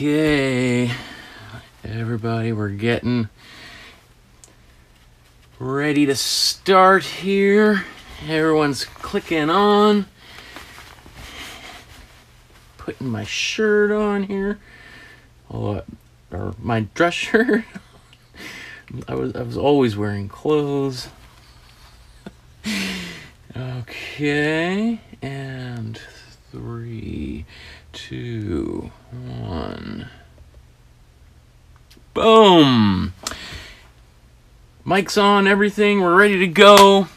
Okay, everybody, we're getting ready to start here. Everyone's clicking on. Putting my shirt on here. Oh, or my dress shirt. I was I was always wearing clothes. okay, and three, two, one. Boom! Mic's on, everything, we're ready to go.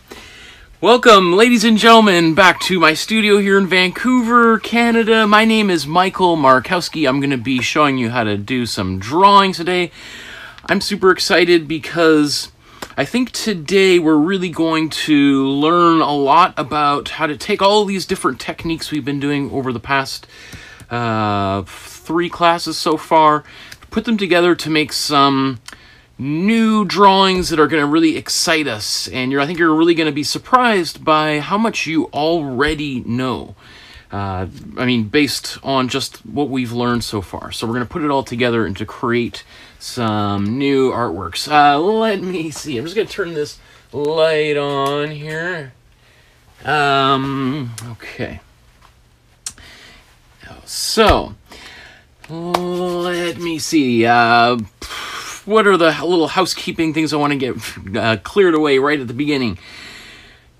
Welcome, ladies and gentlemen, back to my studio here in Vancouver, Canada. My name is Michael Markowsky. I'm going to be showing you how to do some drawing today. I'm super excited because I think today we're really going to learn a lot about how to take all these different techniques we've been doing over the past uh, three classes so far, put them together to make some new drawings that are going to really excite us. And you're, I think you're really going to be surprised by how much you already know. Uh, I mean, based on just what we've learned so far. So we're going to put it all together and to create some new artworks. Uh, let me see. I'm just going to turn this light on here. Um, okay. So, let me see. Uh, what are the little housekeeping things I want to get uh, cleared away right at the beginning?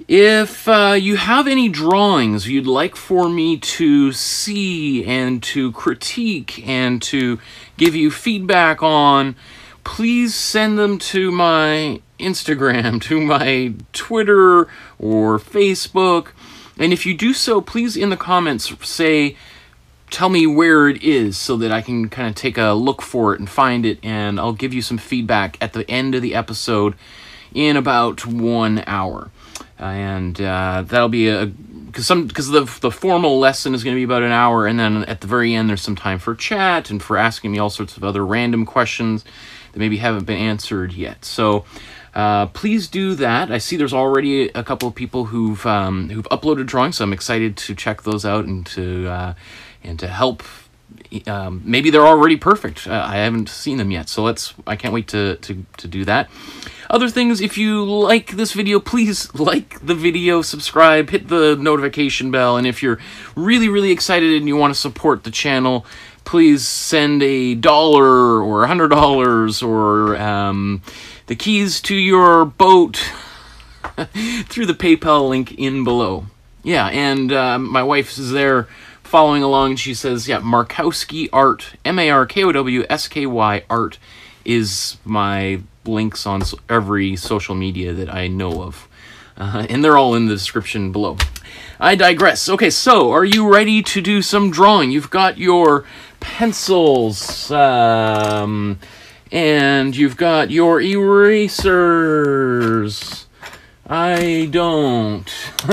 If uh, you have any drawings you'd like for me to see and to critique and to give you feedback on, please send them to my Instagram, to my Twitter or Facebook. And if you do so, please in the comments say, tell me where it is so that I can kind of take a look for it and find it, and I'll give you some feedback at the end of the episode in about one hour. and uh, that'll be a because some because the the formal lesson is going to be about an hour, and then at the very end there's some time for chat and for asking me all sorts of other random questions that maybe haven't been answered yet. So. Uh, please do that. I see there's already a couple of people who've um, who've uploaded drawings, so I'm excited to check those out and to uh, and to help. Um, maybe they're already perfect. Uh, I haven't seen them yet, so let's. I can't wait to to to do that. Other things, if you like this video, please like the video, subscribe, hit the notification bell, and if you're really really excited and you want to support the channel, please send a dollar or a hundred dollars or um, the keys to your boat through the PayPal link in below. Yeah, and uh, my wife is there following along. She says, yeah, Markowsky Art, M-A-R-K-O-W-S-K-Y Art is my links on every social media that I know of. Uh, and they're all in the description below. I digress. Okay, so are you ready to do some drawing? You've got your pencils, um, and you've got your erasers. I don't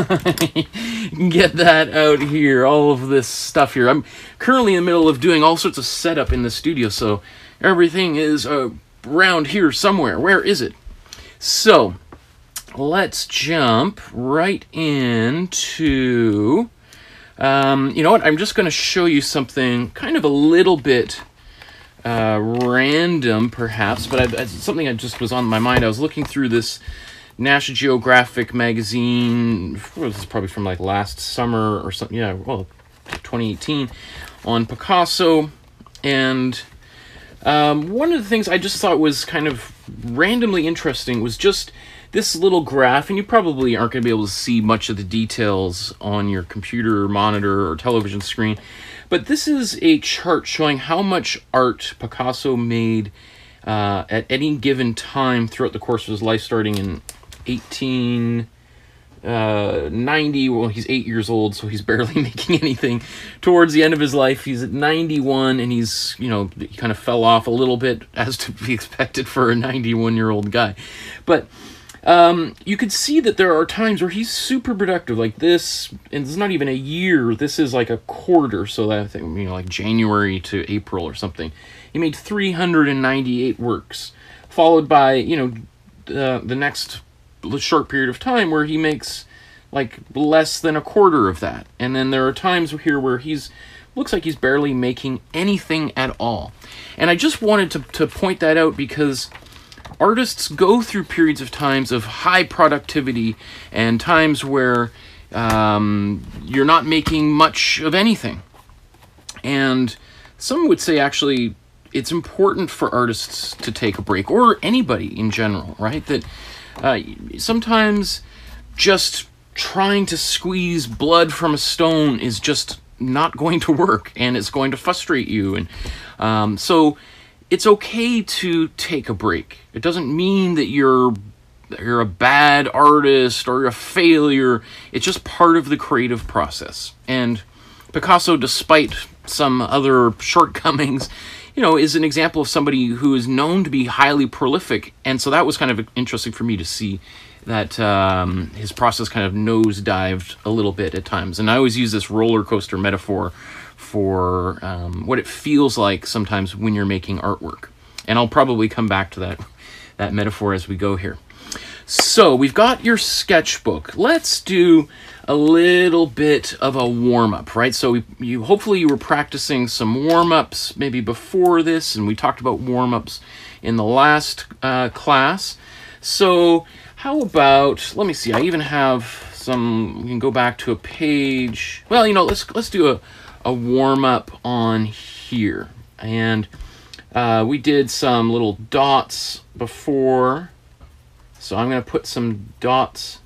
get that out here, all of this stuff here. I'm currently in the middle of doing all sorts of setup in the studio, so everything is uh, around here somewhere. Where is it? So, let's jump right into... Um, you know what? I'm just going to show you something kind of a little bit uh, random, perhaps, but I, something that just was on my mind. I was looking through this National Geographic magazine. This is probably from like last summer or something. Yeah, well, 2018 on Picasso. And um, one of the things I just thought was kind of randomly interesting was just this little graph. And you probably aren't going to be able to see much of the details on your computer monitor or television screen. But this is a chart showing how much art Picasso made uh, at any given time throughout the course of his life, starting in 1890 uh, well he's eight years old so he's barely making anything. Towards the end of his life he's at 91 and he's you know he kind of fell off a little bit as to be expected for a 91 year old guy. But um, you could see that there are times where he's super productive like this and it's not even a year this is like a quarter so that i think you know like january to april or something. He made 398 works followed by you know uh, the next short period of time where he makes like less than a quarter of that. And then there are times here where he's looks like he's barely making anything at all. And I just wanted to, to point that out because artists go through periods of times of high productivity and times where um, you're not making much of anything. And some would say actually it's important for artists to take a break or anybody in general, right? That uh, sometimes just trying to squeeze blood from a stone is just not going to work and it's going to frustrate you. And um, so it's okay to take a break. It doesn't mean that you're you're a bad artist or a failure. It's just part of the creative process. And Picasso, despite some other shortcomings, you know, is an example of somebody who is known to be highly prolific. And so that was kind of interesting for me to see that um, his process kind of nosedived a little bit at times. And I always use this roller coaster metaphor for um, what it feels like sometimes when you're making artwork. And I'll probably come back to that, that metaphor as we go here. So we've got your sketchbook. Let's do a little bit of a warm-up, right? So we, you hopefully you were practicing some warm-ups maybe before this, and we talked about warm-ups in the last uh, class. So how about, let me see, I even have some, we can go back to a page. Well, you know, let's, let's do a, a warm up on here. And uh, we did some little dots before. So I'm going to put some dots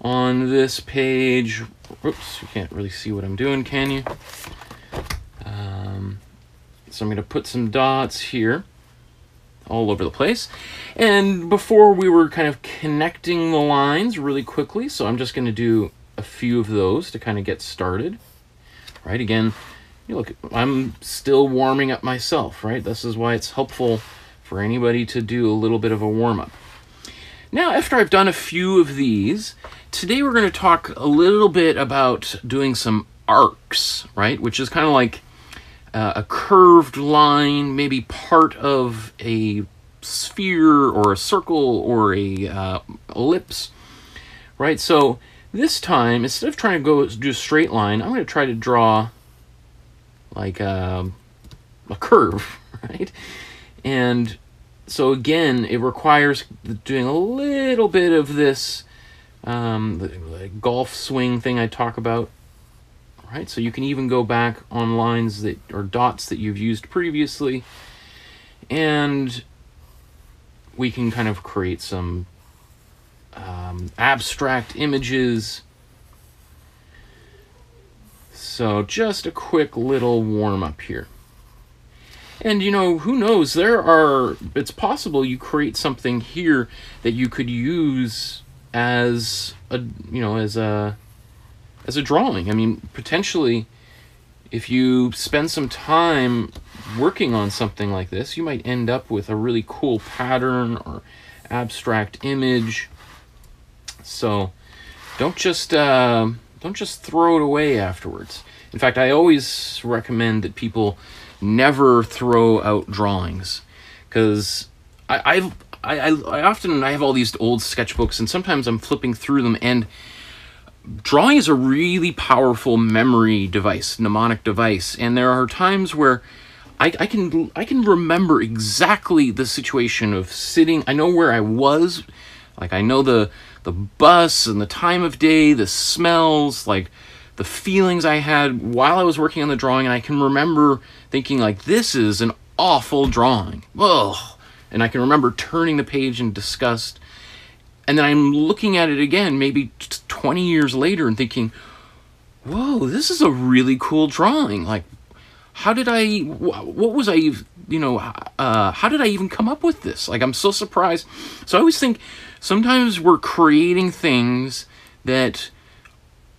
on this page. Oops, you can't really see what I'm doing, can you? Um, so I'm going to put some dots here all over the place. And before we were kind of connecting the lines really quickly, so I'm just going to do a few of those to kind of get started right? Again, you look, I'm still warming up myself, right? This is why it's helpful for anybody to do a little bit of a warm up. Now, after I've done a few of these, today we're going to talk a little bit about doing some arcs, right? Which is kind of like uh, a curved line, maybe part of a sphere or a circle or a uh, ellipse, right? So this time, instead of trying to go do a straight line, I'm going to try to draw like a, um, a curve, right? And so again, it requires doing a little bit of this um, the golf swing thing I talk about, right? So you can even go back on lines that or dots that you've used previously, and we can kind of create some um, abstract images. So just a quick little warm up here. And you know, who knows, there are, it's possible you create something here that you could use as a, you know, as a, as a drawing. I mean, potentially, if you spend some time working on something like this, you might end up with a really cool pattern or abstract image so don't just uh, don't just throw it away afterwards. In fact, I always recommend that people never throw out drawings because I, I've I, I, I often I have all these old sketchbooks and sometimes I'm flipping through them and drawing is a really powerful memory device, mnemonic device, and there are times where I, I can I can remember exactly the situation of sitting. I know where I was, like I know the the bus and the time of day, the smells, like the feelings I had while I was working on the drawing. And I can remember thinking, like, this is an awful drawing. Ugh. And I can remember turning the page in disgust. And then I'm looking at it again, maybe 20 years later, and thinking, whoa, this is a really cool drawing. Like, how did I, what was I, you know, uh, how did I even come up with this? Like, I'm so surprised. So I always think sometimes we're creating things that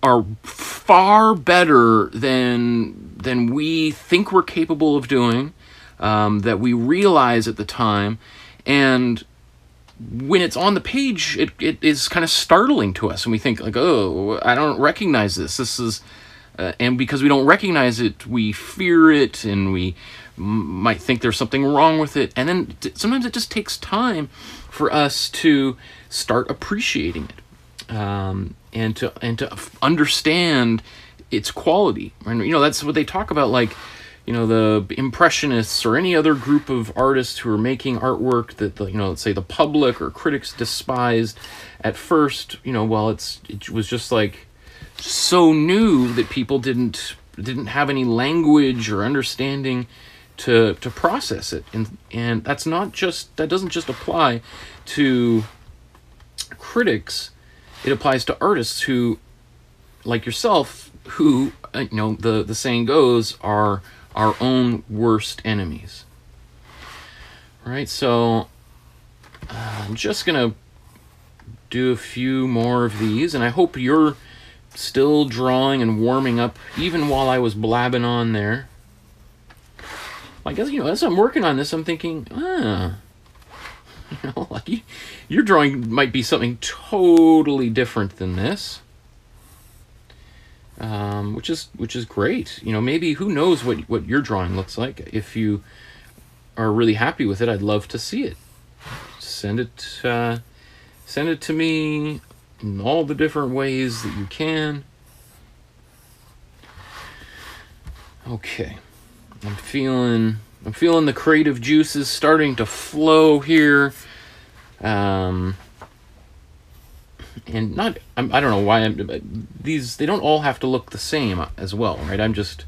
are far better than than we think we're capable of doing um, that we realize at the time and when it's on the page it, it is kind of startling to us and we think like oh i don't recognize this this is uh, and because we don't recognize it we fear it and we might think there's something wrong with it and then sometimes it just takes time for us to start appreciating it. um, and to and to understand its quality. And you know that's what they talk about, like you know the impressionists or any other group of artists who are making artwork that the, you know let's say the public or critics despised at first you know well it's it was just like so new that people didn't didn't have any language or understanding to to process it. And and that's not just that doesn't just apply to critics. It applies to artists who like yourself who uh, you know the the saying goes are our own worst enemies. Right, so uh, I'm just gonna do a few more of these, and I hope you're still drawing and warming up even while I was blabbing on there. I guess you know as I'm working on this, I'm thinking, ah, you know, like your drawing might be something totally different than this um, which is which is great. You know, maybe who knows what what your drawing looks like. If you are really happy with it, I'd love to see it. Send it uh, send it to me in all the different ways that you can. Okay, I'm feeling I'm feeling the creative juices starting to flow here. Um, and not I'm, I don't know why I'm, these they don't all have to look the same as well, right? I'm just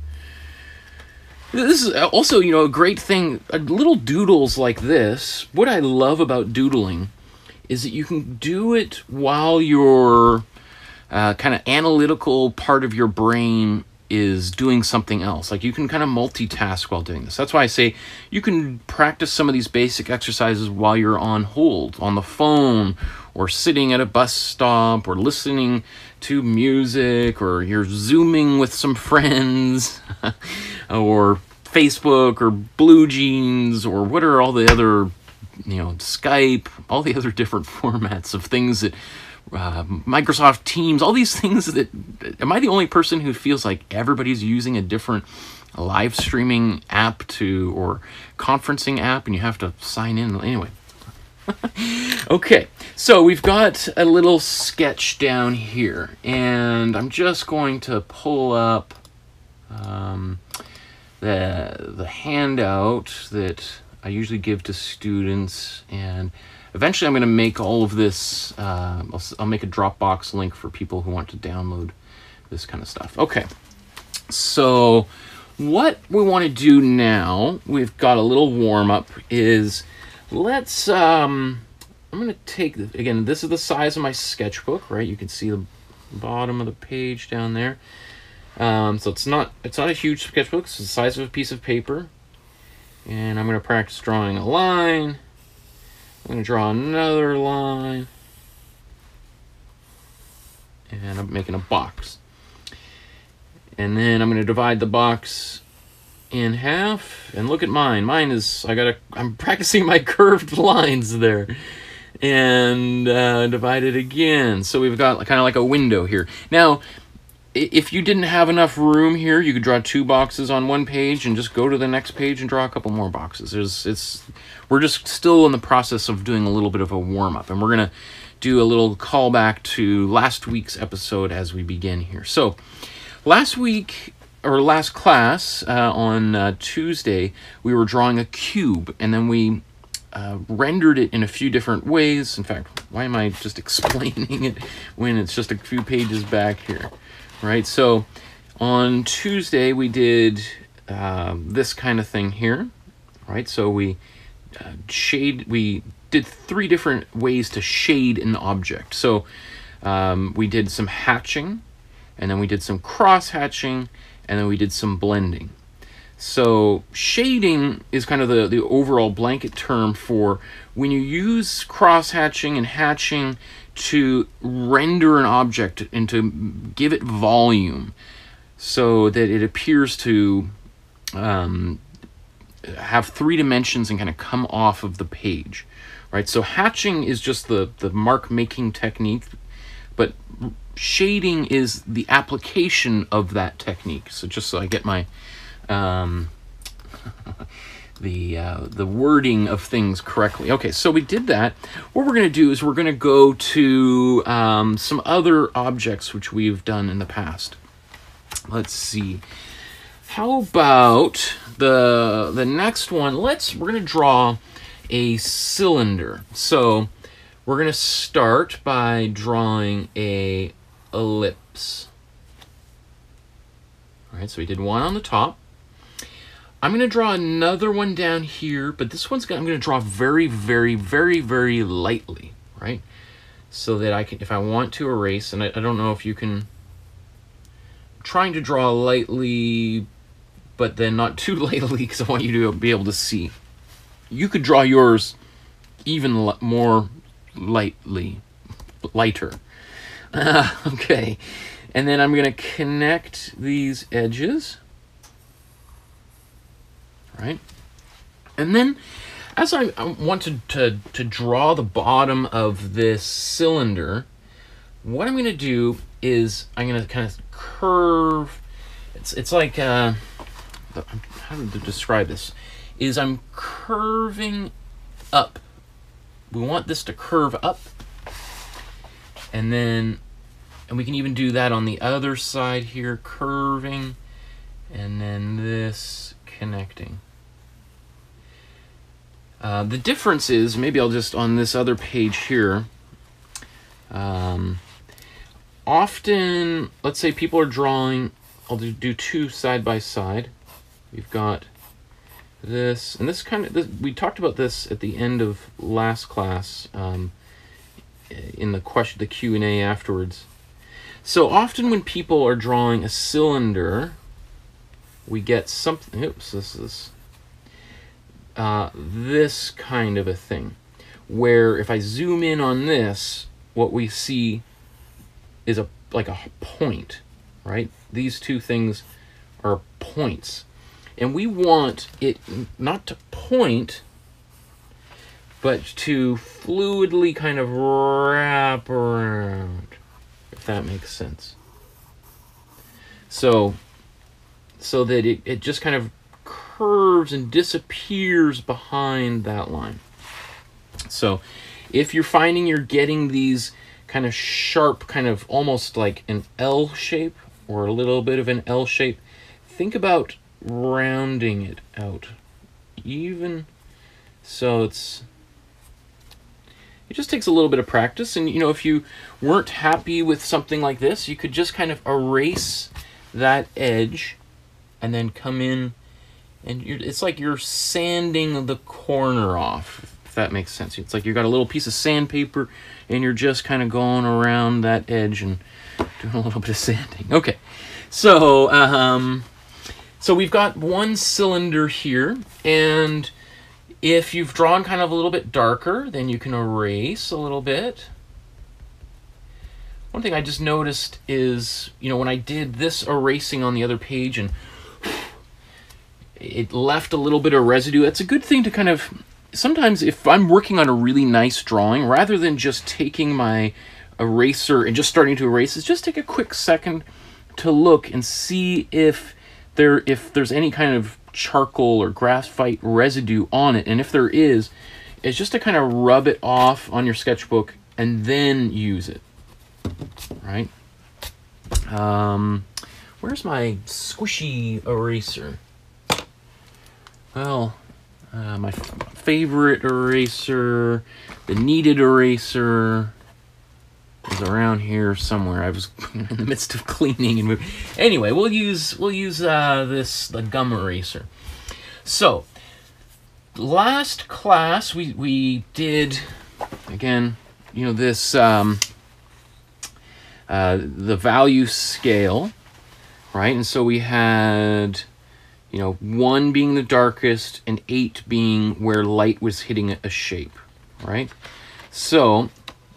this is also you know a great thing. Little doodles like this. What I love about doodling is that you can do it while your uh, kind of analytical part of your brain is doing something else. Like you can kind of multitask while doing this. That's why I say you can practice some of these basic exercises while you're on hold, on the phone, or sitting at a bus stop, or listening to music, or you're zooming with some friends, or Facebook, or Blue Jeans, or what are all the other, you know, Skype, all the other different formats of things that uh, Microsoft Teams, all these things that. Am I the only person who feels like everybody's using a different live streaming app to or conferencing app and you have to sign in? Anyway. okay, so we've got a little sketch down here, and I'm just going to pull up um, the the handout that I usually give to students and Eventually, I'm going to make all of this, uh, I'll, I'll make a Dropbox link for people who want to download this kind of stuff. Okay, so what we want to do now, we've got a little warm up, is let's, um, I'm going to take, again, this is the size of my sketchbook, right? You can see the bottom of the page down there. Um, so it's not, it's not a huge sketchbook, it's the size of a piece of paper. And I'm going to practice drawing a line, I'm going to draw another line. And I'm making a box. And then I'm going to divide the box in half. And look at mine. Mine is, I got to, I'm practicing my curved lines there. And uh, divide it again. So we've got kind of like a window here. Now, if you didn't have enough room here, you could draw two boxes on one page and just go to the next page and draw a couple more boxes. There's, it's, we're just still in the process of doing a little bit of a warm up, and we're gonna do a little callback to last week's episode as we begin here. So, last week or last class uh, on uh, Tuesday, we were drawing a cube, and then we uh, rendered it in a few different ways. In fact, why am I just explaining it when it's just a few pages back here? right? So on Tuesday we did uh, this kind of thing here, right? So we uh, shade, we did three different ways to shade an object. So um, we did some hatching, and then we did some cross hatching, and then we did some blending. So shading is kind of the, the overall blanket term for when you use cross hatching and hatching to render an object and to give it volume so that it appears to um, have three dimensions and kind of come off of the page right so hatching is just the the mark making technique but shading is the application of that technique so just so i get my um, the uh, the wording of things correctly. Okay, so we did that. What we're going to do is we're going to go to um, some other objects which we've done in the past. Let's see. How about the the next one? Let's we're going to draw a cylinder. So we're going to start by drawing a ellipse. All right, so we did one on the top. I'm going to draw another one down here, but this one's gonna, I'm going to draw very, very, very, very lightly, right? So that I can, if I want to erase, and I, I don't know if you can, I'm trying to draw lightly, but then not too lightly because I want you to be able to see. You could draw yours even more lightly, lighter. Uh, okay, and then I'm going to connect these edges right? And then as I, I want to, to, to draw the bottom of this cylinder, what I'm going to do is I'm going to kind of curve. It's, it's like, uh, how to describe this? Is I'm curving up. We want this to curve up. And then, and we can even do that on the other side here, curving. And then this connecting. Uh, the difference is, maybe I'll just, on this other page here, um, often, let's say people are drawing, I'll do, do two side by side. We've got this, and this kind of, this, we talked about this at the end of last class, um, in the question, the Q&A afterwards. So often when people are drawing a cylinder, we get something, oops, this is, uh, this kind of a thing, where if I zoom in on this, what we see is a like a point, right? These two things are points. And we want it not to point, but to fluidly kind of wrap around, if that makes sense. So, so that it, it just kind of curves and disappears behind that line. So if you're finding you're getting these kind of sharp, kind of almost like an L shape or a little bit of an L shape, think about rounding it out. Even so it's it just takes a little bit of practice. And you know if you weren't happy with something like this you could just kind of erase that edge and then come in and it's like you're sanding the corner off if that makes sense. It's like you've got a little piece of sandpaper and you're just kind of going around that edge and doing a little bit of sanding. Okay. So um so we've got one cylinder here and if you've drawn kind of a little bit darker then you can erase a little bit one thing I just noticed is, you know, when I did this erasing on the other page and it left a little bit of residue. It's a good thing to kind of, sometimes if I'm working on a really nice drawing, rather than just taking my eraser and just starting to erase, is just take a quick second to look and see if there if there's any kind of charcoal or graphite residue on it. And if there is, it's just to kind of rub it off on your sketchbook and then use it, right? Um, where's my squishy eraser? Well, uh, my favorite eraser, the kneaded eraser, is around here somewhere. I was in the midst of cleaning and moving. Anyway, we'll use we'll use uh, this the gum eraser. So, last class we we did again, you know this um, uh, the value scale, right? And so we had you know, one being the darkest and eight being where light was hitting a shape, right? So,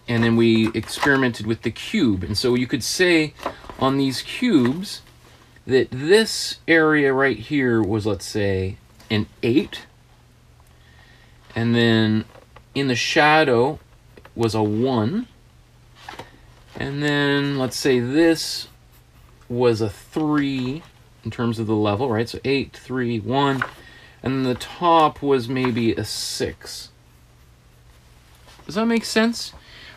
and then we experimented with the cube. And so you could say on these cubes that this area right here was, let's say, an eight. And then in the shadow was a one. And then let's say this was a three in terms of the level, right? So eight, three, one. and the top was maybe a 6. Does that make sense?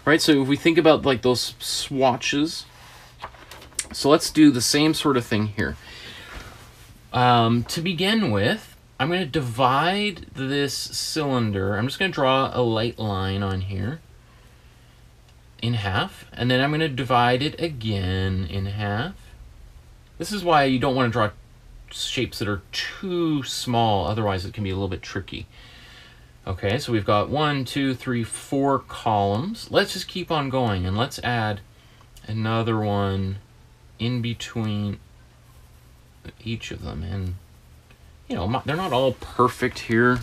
Right, so if we think about like those swatches, so let's do the same sort of thing here. Um, to begin with, I'm going to divide this cylinder. I'm just going to draw a light line on here in half, and then I'm going to divide it again in half. This is why you don't want to draw shapes that are too small, otherwise it can be a little bit tricky. Okay, so we've got one, two, three, four columns. Let's just keep on going, and let's add another one in between each of them. And, you know, they're not all perfect here.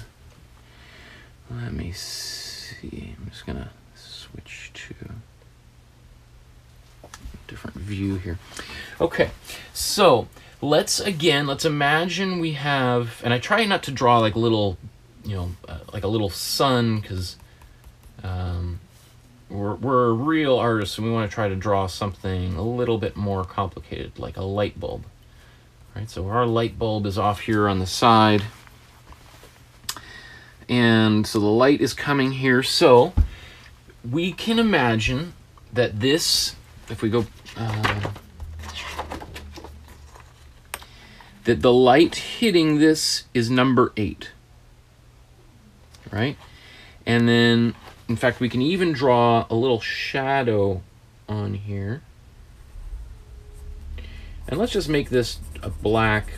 Let me see. I'm just going to switch to different view here. Okay, so let's again, let's imagine we have, and I try not to draw like little, you know, uh, like a little sun because um, we're, we're real artist and we want to try to draw something a little bit more complicated, like a light bulb. Right, so our light bulb is off here on the side. And so the light is coming here. So we can imagine that this, if we go, uh, that the light hitting this is number eight. Right? And then in fact, we can even draw a little shadow on here. And let's just make this a black,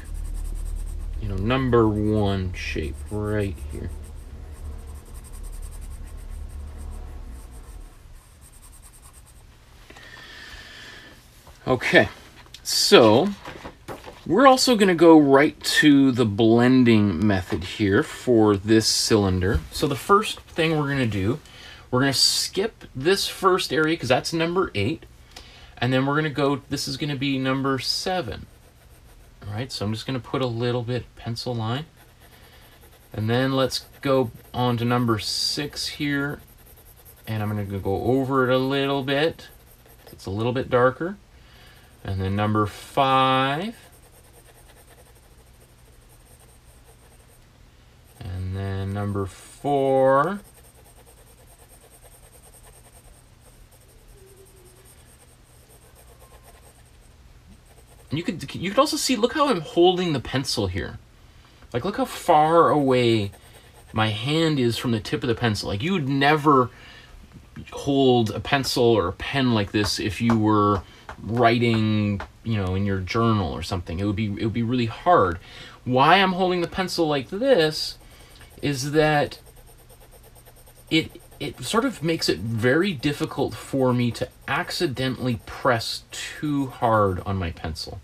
you know, number one shape right here. Okay, so we're also going to go right to the blending method here for this cylinder. So the first thing we're going to do we're going to skip this first area because that's number eight. And then we're going to go, this is going to be number seven. All right, so I'm just going to put a little bit pencil line. And then let's go on to number six here. And I'm going to go over it a little bit. It's a little bit darker. And then number five. And then number four. you could you could also see look how I'm holding the pencil here. Like look how far away my hand is from the tip of the pencil. Like you would never hold a pencil or a pen like this if you were writing, you know, in your journal or something. It would be it would be really hard. Why I'm holding the pencil like this is that it it sort of makes it very difficult for me to accidentally press too hard on my pencil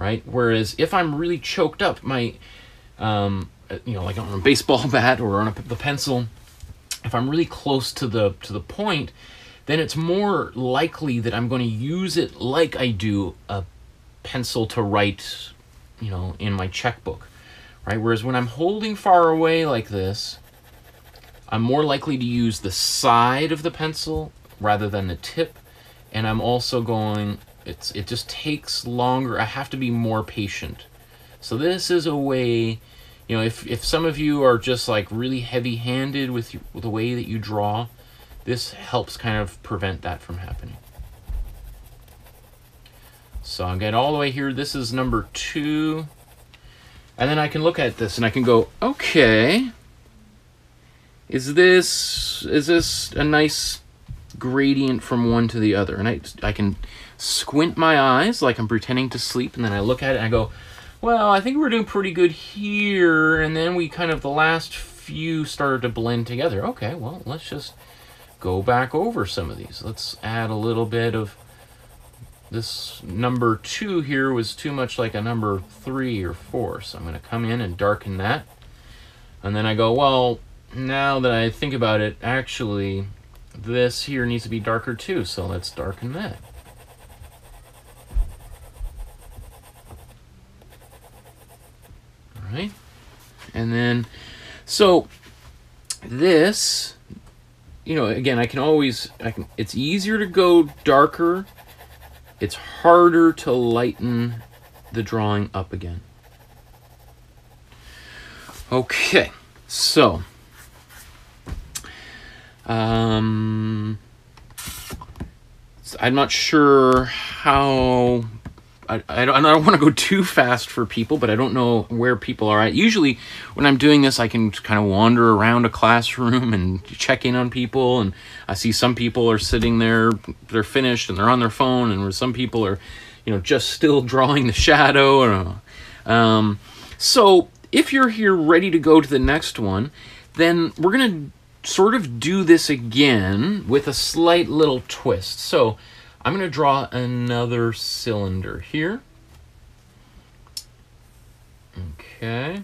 right? Whereas if i'm really choked up my um, you know like on a baseball bat or on a, the pencil if i'm really close to the to the point then it's more likely that i'm going to use it like i do a pencil to write you know in my checkbook right whereas when i'm holding far away like this I'm more likely to use the side of the pencil rather than the tip. And I'm also going, it's it just takes longer. I have to be more patient. So this is a way, you know, if, if some of you are just like really heavy-handed with, with the way that you draw, this helps kind of prevent that from happening. So I'll get all the way here. This is number two. And then I can look at this and I can go, okay, is this is this a nice gradient from one to the other? And I, I can squint my eyes like I'm pretending to sleep, and then I look at it and I go, well, I think we're doing pretty good here. And then we kind of, the last few started to blend together. Okay, well, let's just go back over some of these. Let's add a little bit of this number two here was too much like a number three or four. So I'm going to come in and darken that. And then I go, well, now that I think about it, actually, this here needs to be darker too, so let's darken that. All right, and then, so this, you know, again, I can always, I can, it's easier to go darker, it's harder to lighten the drawing up again. Okay, so um, I'm not sure how. I, I don't, I don't want to go too fast for people, but I don't know where people are at. Usually, when I'm doing this, I can kind of wander around a classroom and check in on people. And I see some people are sitting there, they're finished and they're on their phone, and some people are, you know, just still drawing the shadow. Or, um, so if you're here ready to go to the next one, then we're going to sort of do this again with a slight little twist. So I'm going to draw another cylinder here. Okay,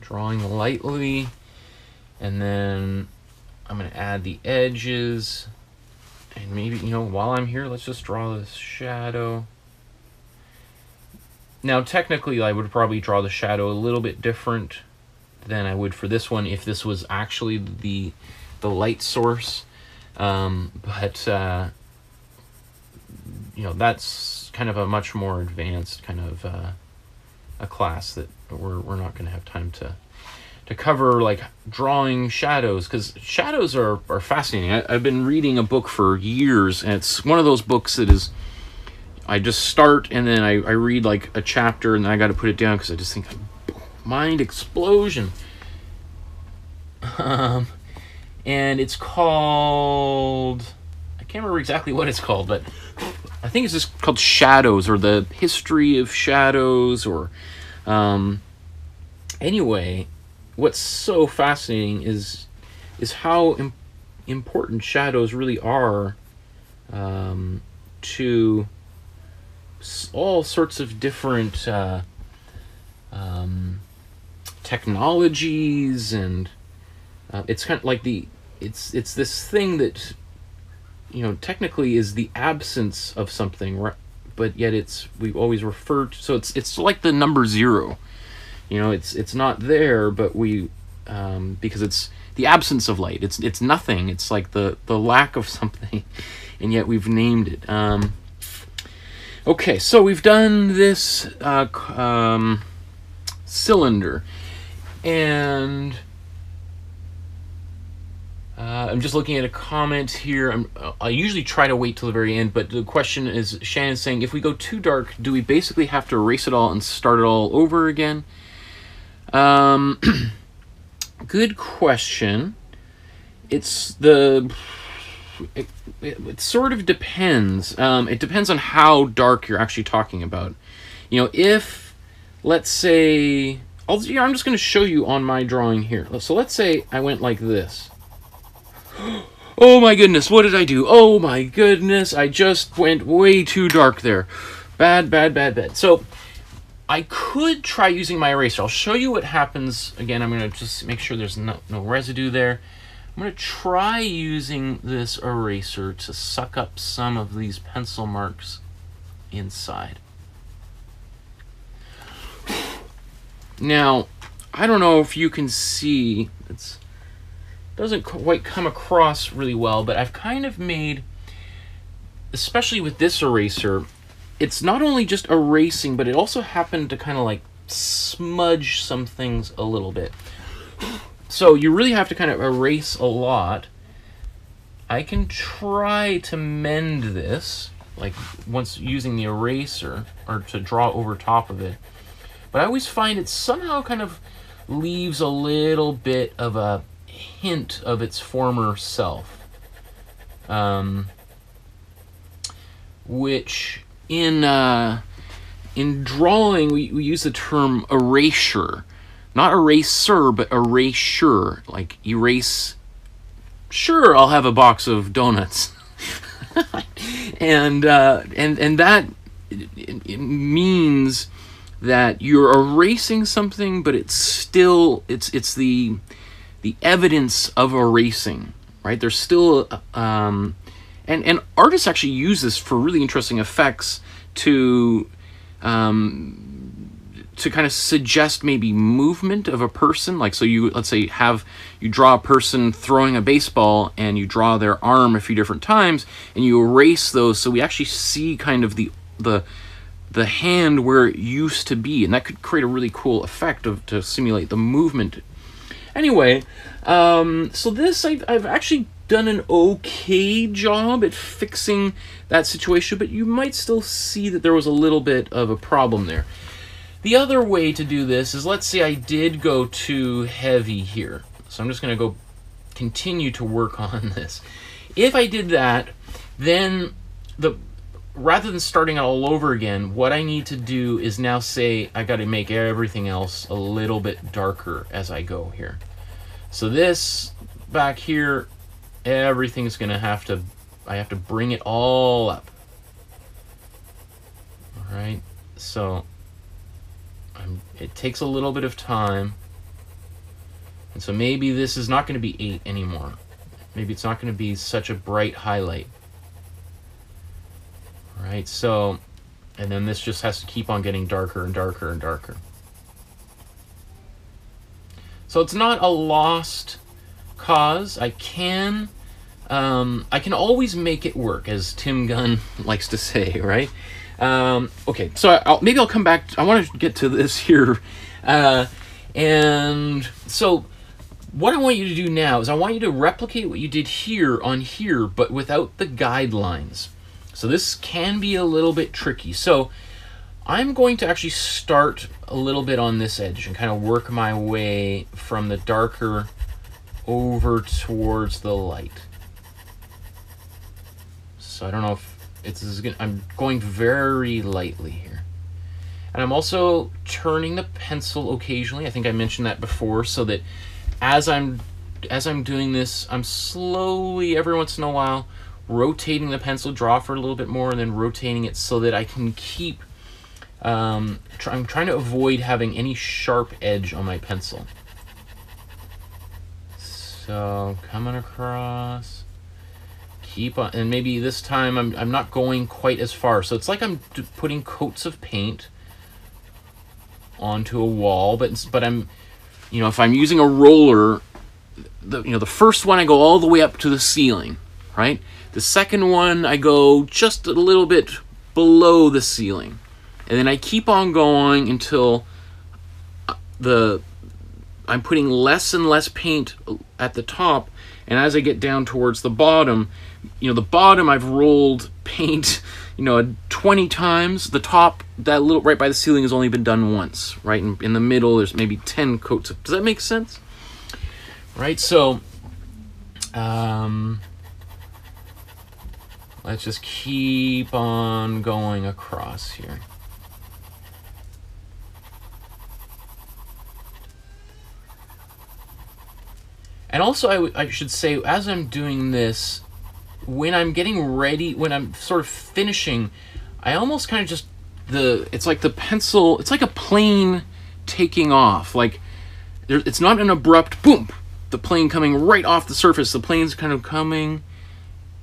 drawing lightly, and then I'm going to add the edges. And maybe, you know, while I'm here, let's just draw this shadow. Now, technically, I would probably draw the shadow a little bit different than I would for this one if this was actually the the light source. Um, but, uh, you know, that's kind of a much more advanced kind of uh, a class that we're, we're not going to have time to to cover like drawing shadows because shadows are, are fascinating. I, I've been reading a book for years and it's one of those books that is I just start and then I, I read like a chapter and then I got to put it down because I just think mind explosion. Um, and it's called I can't remember exactly what it's called, but I think it's just called Shadows or the History of Shadows or um, anyway. What's so fascinating is is how Im- important shadows really are um, to all sorts of different uh, um, technologies, and uh, it's kind of like the it's it's this thing that you know technically is the absence of something, right but yet it's we always refer to. So it's it's like the number zero. You know, it's it's not there, but we um, because it's the absence of light. It's it's nothing. It's like the the lack of something, and yet we've named it. Um, Okay, so we've done this uh, um, cylinder, and uh, I'm just looking at a comment here. I'm, I usually try to wait till the very end, but the question is Shannon's saying if we go too dark, do we basically have to erase it all and start it all over again? Um, good question. It's the it, it, it, sort of depends. Um, it depends on how dark you're actually talking about. You know, if let's say, I'll, yeah, I'm just going to show you on my drawing here. So let's say I went like this. Oh my goodness, what did I do? Oh my goodness, I just went way too dark there. Bad, bad, bad, bad. So I could try using my eraser. I'll show you what happens. Again, I'm going to just make sure there's no, no residue there. I'm going to try using this eraser to suck up some of these pencil marks inside. Now, I don't know if you can see, it doesn't quite come across really well, but I've kind of made, especially with this eraser, it's not only just erasing, but it also happened to kind of like smudge some things a little bit. So you really have to kind of erase a lot. I can try to mend this, like once using the eraser, or to draw over top of it. But I always find it somehow kind of leaves a little bit of a hint of its former self. Um, which in uh, in drawing we, we use the term erasure not eraser, but erasure. Like erase. Sure, I'll have a box of donuts. and uh, and and that it, it means that you're erasing something, but it's still it's it's the the evidence of erasing, right? There's still um, and and artists actually use this for really interesting effects to um, to kind of suggest maybe movement of a person. Like so you let's say have you draw a person throwing a baseball and you draw their arm a few different times and you erase those. So we actually see kind of the the the hand where it used to be. And that could create a really cool effect of to simulate the movement Anyway, um, so this I've, I've actually done an okay job at fixing that situation, but you might still see that there was a little bit of a problem there. The other way to do this is, let's say I did go too heavy here. So I'm just going to go continue to work on this. If I did that, then the rather than starting all over again, what I need to do is now say I got to make everything else a little bit darker as I go here. So this back here, everything's going to have to, I have to bring it all up. All right, so I'm, it takes a little bit of time. And so maybe this is not going to be 8 anymore. Maybe it's not going to be such a bright highlight. Right, so, and then this just has to keep on getting darker and darker and darker. So it's not a lost cause. I can, um, I can always make it work, as Tim Gunn likes to say, right? Um, okay, so I'll, maybe I'll come back. I want to get to this here. Uh, and so what I want you to do now is I want you to replicate what you did here on here, but without the guidelines. So this can be a little bit tricky. So I'm going to actually start a little bit on this edge and kind of work my way from the darker over towards the light. So I don't know if it's gonna, I'm going very lightly here. And I'm also turning the pencil occasionally. I think I mentioned that before so that as I'm as I'm doing this, I'm slowly every once in a while rotating the pencil draw for a little bit more and then rotating it so that I can keep um, try, I'm trying to avoid having any sharp edge on my pencil. So coming across, keep on, and maybe this time I'm, I'm not going quite as far. So it's like I'm putting coats of paint onto a wall, but but I'm, you know, if I'm using a roller, the you know the first one I go all the way up to the ceiling, right? The second one I go just a little bit below the ceiling. And then I keep on going until uh, the I'm putting less and less paint at the top. And as I get down towards the bottom you know the bottom I've rolled paint you know 20 times. The top that little right by the ceiling has only been done once right? In, in the middle there's maybe 10 coats of, does that make sense? Right so um let's just keep on going across here And also, I, I should say, as I'm doing this, when I'm getting ready, when I'm sort of finishing, I almost kind of just the it's like the pencil, it's like a plane taking off. Like there, it's not an abrupt boom, the plane coming right off the surface. The plane's kind of coming,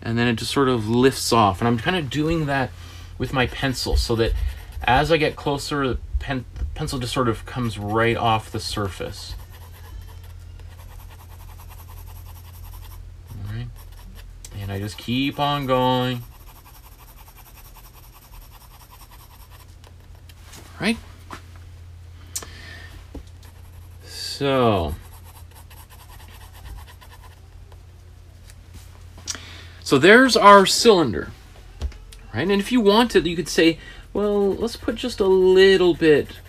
and then it just sort of lifts off. And I'm kind of doing that with my pencil so that as I get closer, the, pen, the pencil just sort of comes right off the surface. All right. And I just keep on going. Right? So. So there's our cylinder. Right? And if you wanted, you could say, well, let's put just a little bit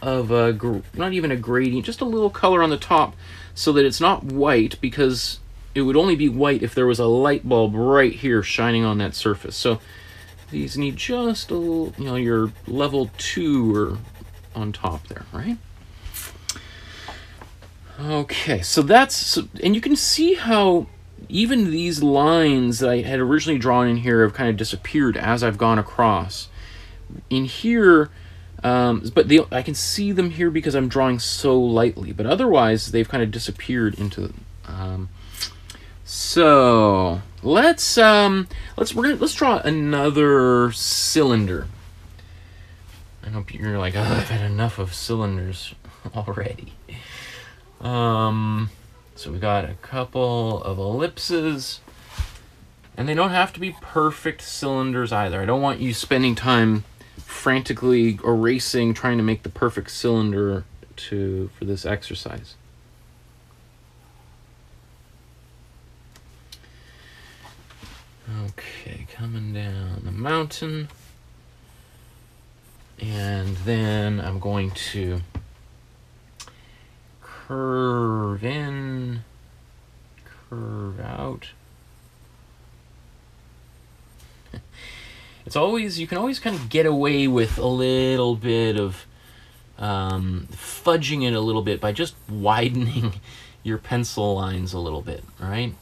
of a, not even a gradient, just a little color on the top so that it's not white because it would only be white if there was a light bulb right here shining on that surface. So these need just a little, you know, your level two or on top there, right? Okay, so that's, and you can see how even these lines that I had originally drawn in here have kind of disappeared as I've gone across. In here, um, but the, I can see them here because I'm drawing so lightly, but otherwise they've kind of disappeared into um, so let's um let's we're gonna let's draw another cylinder. I hope you're like, oh, I've had enough of cylinders already. Um, so we got a couple of ellipses. And they don't have to be perfect cylinders either. I don't want you spending time frantically erasing, trying to make the perfect cylinder to for this exercise. Okay, coming down the mountain. And then I'm going to curve in, curve out. It's always, you can always kind of get away with a little bit of um, fudging it a little bit by just widening your pencil lines a little bit, right?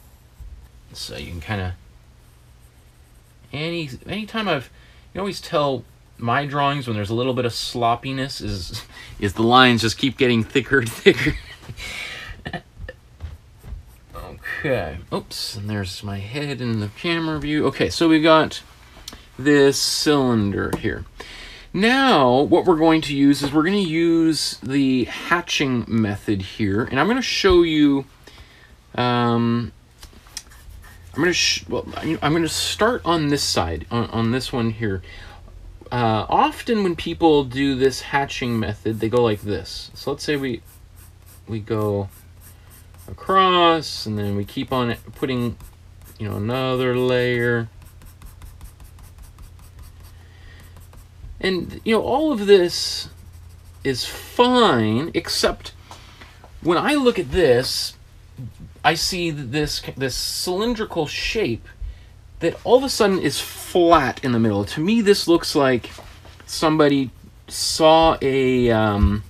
So you can kind of any anytime I've you always tell my drawings when there's a little bit of sloppiness is is the lines just keep getting thicker and thicker. Okay. Oops, and there's my head in the camera view. Okay, so we've got this cylinder here. Now, what we're going to use is we're going to use the hatching method here, and I'm going to show you um, I'm gonna well I'm gonna start on this side on, on this one here. Uh, often when people do this hatching method, they go like this. So let's say we we go across, and then we keep on putting you know another layer. And you know all of this is fine, except when I look at this, I see this this cylindrical shape that all of a sudden is flat in the middle. To me, this looks like somebody saw a um,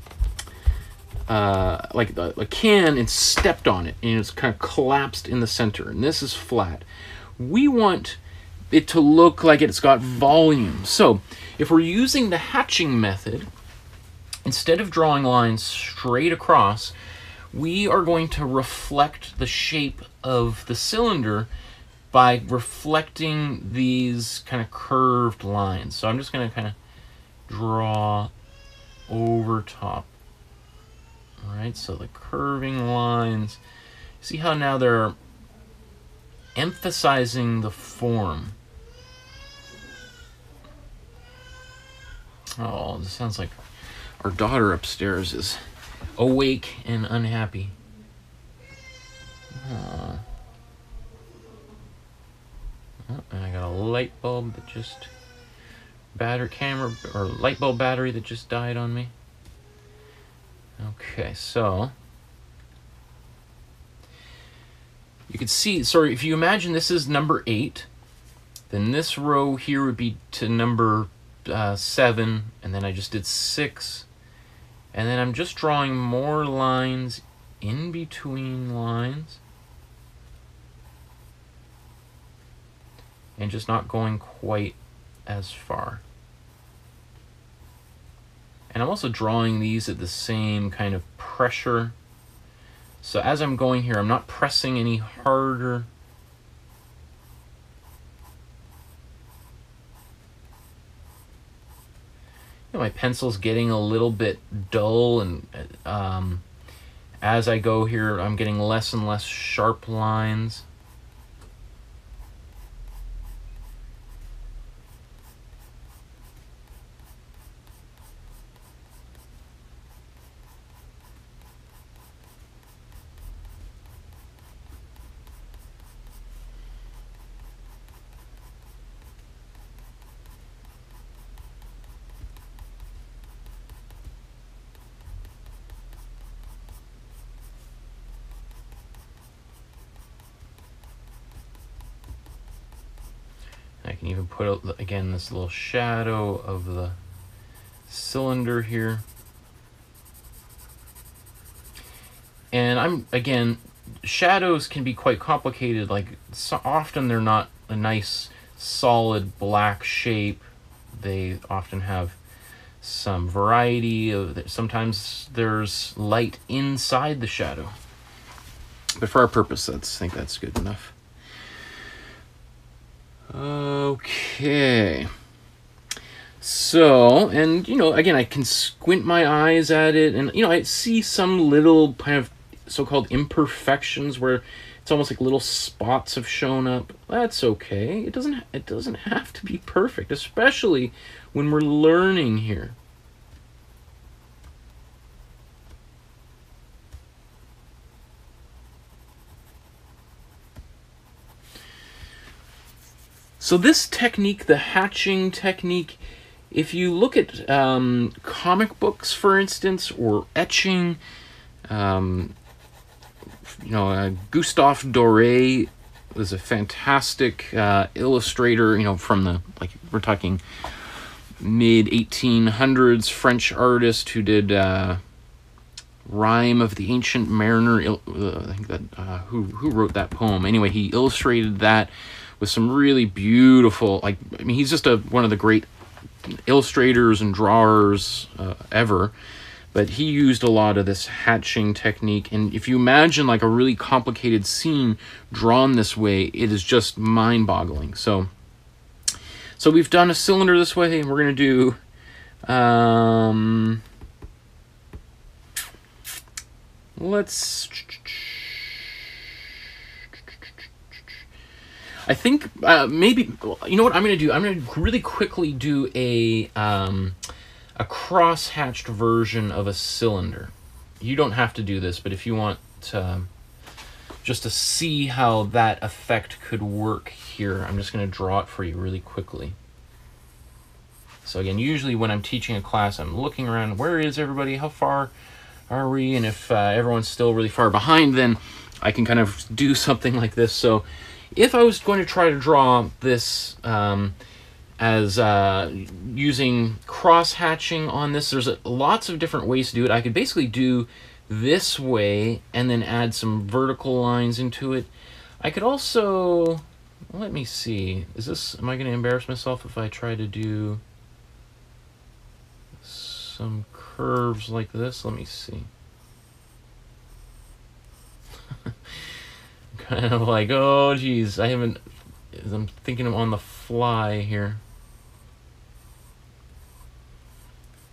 uh, like a, a, can and stepped on it, and it's kind of collapsed in the center. And this is flat. We want it to look like it's got volume. So if we're using the hatching method, instead of drawing lines straight across, we are going to reflect the shape of the cylinder by reflecting these kind of curved lines. So I'm just going to kind of draw over top. Right, so the curving lines. See how now they're emphasizing the form. Oh, this sounds like our daughter upstairs is awake and unhappy. Oh, and I got a light bulb that just battery camera or light bulb battery that just died on me. Okay, so you can see, sorry, if you imagine this is number eight, then this row here would be to number uh, seven, and then I just did six, and then I'm just drawing more lines in between lines. And just not going quite as far. And I'm also drawing these at the same kind of pressure. So as I'm going here, I'm not pressing any harder. know, my pencil's getting a little bit dull and um, as I go here I'm getting less and less sharp lines. Can even put, again, this little shadow of the cylinder here. And I'm, again, shadows can be quite complicated. Like, so often they're not a nice, solid black shape. They often have some variety of, sometimes there's light inside the shadow. But for our purpose, that's, I think that's good enough. Okay. So, and you know, again, I can squint my eyes at it, and you know, I see some little kind of so-called imperfections where it's almost like little spots have shown up. That's okay. It doesn't. It doesn't have to be perfect, especially when we're learning here. So this technique, the hatching technique, if you look at um, comic books, for instance, or etching, um, you know, uh, Gustave Doré was a fantastic uh, illustrator. You know, from the like we're talking mid 1800s French artist who did uh, Rime of the Ancient Mariner. Uh, I think that uh, who who wrote that poem. Anyway, he illustrated that with some really beautiful. Like I mean, he's just a one of the great illustrators and drawers uh, ever. But he used a lot of this hatching technique, and if you imagine like a really complicated scene drawn this way, it is just mind-boggling. So, so we've done a cylinder this way, and we're gonna do. Um, let's I think uh, maybe you know what I'm gonna do. I'm gonna really quickly do a um, a cross hatched version of a cylinder. You don't have to do this, but if you want to, just to see how that effect could work here, I'm just gonna draw it for you really quickly. So again, usually when I'm teaching a class, I'm looking around. Where is everybody? How far are we? And if uh, everyone's still really far behind, then I can kind of do something like this. So if I was going to try to draw this um, as uh, using cross hatching on this, there's a, lots of different ways to do it. I could basically do this way and then add some vertical lines into it. I could also, let me see, is this, am I going to embarrass myself if I try to do some curves like this? Let me see. kind of like, oh, geez, I haven't. I'm thinking I'm on the fly here.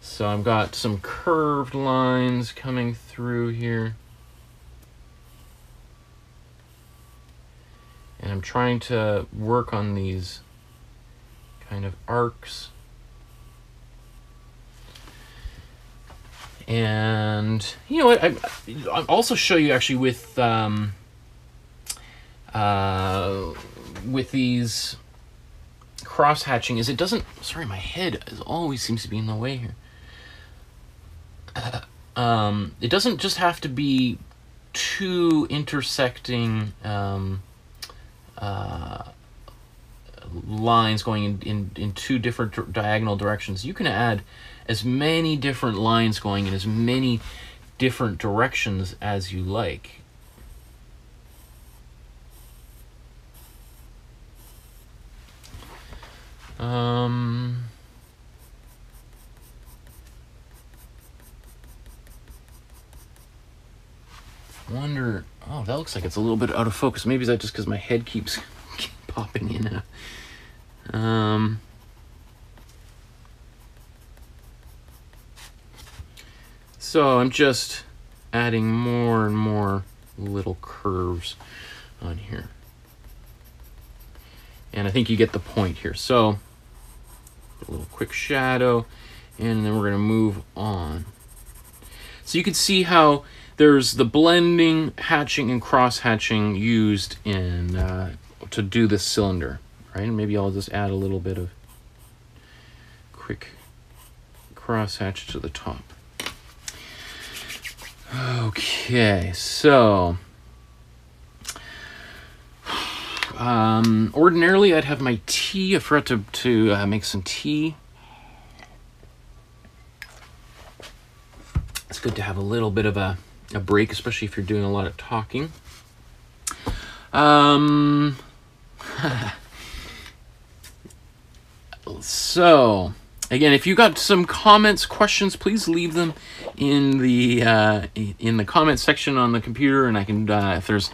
So I've got some curved lines coming through here. And I'm trying to work on these kind of arcs. And you know what? I, I'll also show you actually with um, uh, with these cross hatching is it doesn't sorry my head is always seems to be in the way here. Um, it doesn't just have to be two intersecting um, uh, lines going in, in, in two different diagonal directions. You can add as many different lines going in as many different directions as you like Um, wonder. Oh, that looks like it's a little bit out of focus. Maybe is that just because my head keeps popping in and out. Um. So I'm just adding more and more little curves on here. And I think you get the point here. So a little quick shadow, and then we're going to move on. So you can see how there's the blending, hatching, and cross hatching used in uh, to do this cylinder, right? And maybe I'll just add a little bit of quick cross hatch to the top. Okay, so um, ordinarily, I'd have my tea. I forgot to, to uh, make some tea. It's good to have a little bit of a, a break, especially if you're doing a lot of talking. Um, so, again, if you got some comments, questions, please leave them in the uh, in the comment section on the computer, and I can uh, if there's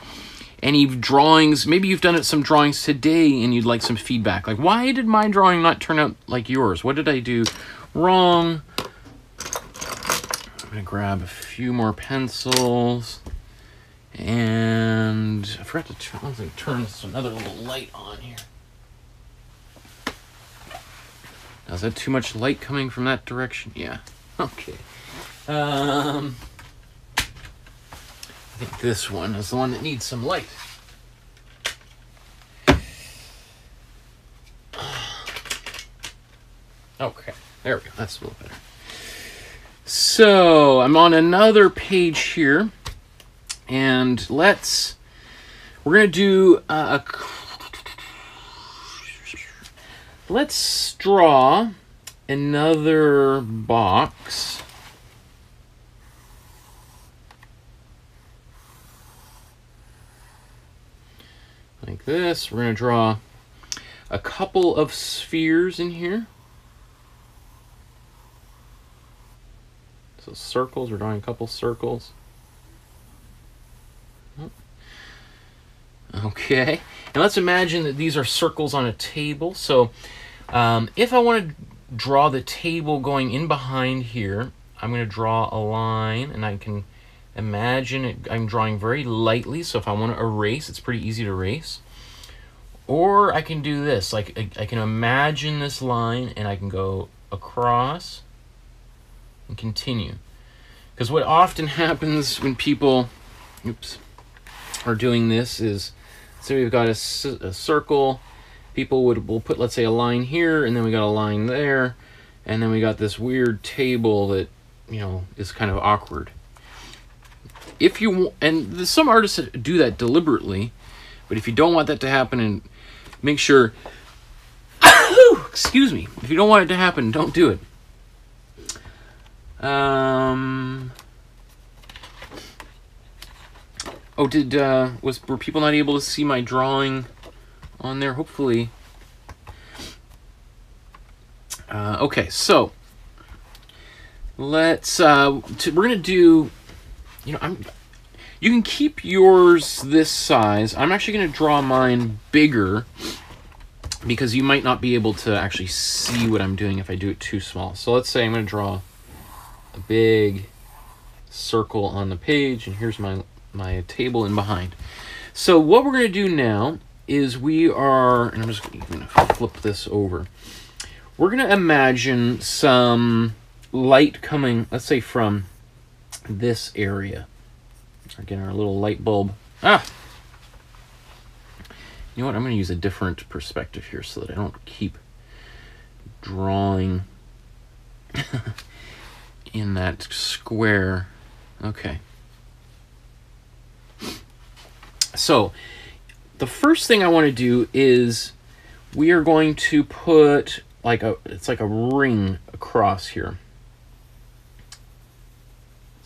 any drawings. Maybe you've done it some drawings today and you'd like some feedback. Like why did my drawing not turn out like yours? What did i do wrong? I'm gonna grab a few more pencils and i forgot to turn, to turn another little light on here. Now, is that too much light coming from that direction? Yeah. Okay. Um think this one is the one that needs some light. Okay, there we go. That's a little better. So I'm on another page here, and let's. We're gonna do uh, a. Let's draw another box. Like this. We're gonna draw a couple of spheres in here. So circles, we're drawing a couple circles. Okay, and let's imagine that these are circles on a table. So um, if I want to draw the table going in behind here, I'm going to draw a line and I can imagine it, I'm drawing very lightly. So if I want to erase, it's pretty easy to erase. Or I can do this, like I, I can imagine this line and I can go across and continue. Because what often happens when people, oops, are doing this is, so we've got a, a circle, people would will put, let's say, a line here, and then we got a line there, and then we got this weird table that, you know, is kind of awkward. If you, want and some artists do that deliberately, but if you don't want that to happen and make sure, excuse me, if you don't want it to happen, don't do it. Um. Oh, did uh, was were people not able to see my drawing on there? Hopefully. Uh, okay, so let's. Uh, to, we're gonna do. You know, I'm. You can keep yours this size. I'm actually gonna draw mine bigger because you might not be able to actually see what I'm doing if I do it too small. So let's say I'm gonna draw a big circle on the page and here's my my table in behind. So what we're going to do now is we are, and I'm just going to flip this over. We're going to imagine some light coming, let's say from this area. Again, our little light bulb. Ah! You know what? I'm going to use a different perspective here so that I don't keep drawing in that square. Okay. So, the first thing I want to do is we are going to put like a it's like a ring across here.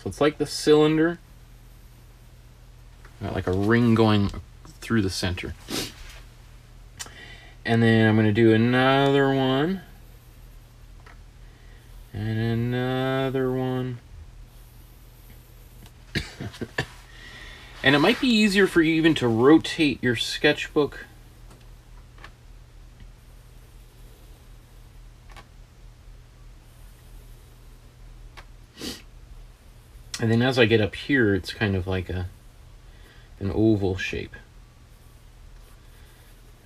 So it's like the cylinder. Like a ring going through the center. And then I'm going to do another one. And another one. and it might be easier for you even to rotate your sketchbook. And then as I get up here, it's kind of like a an oval shape.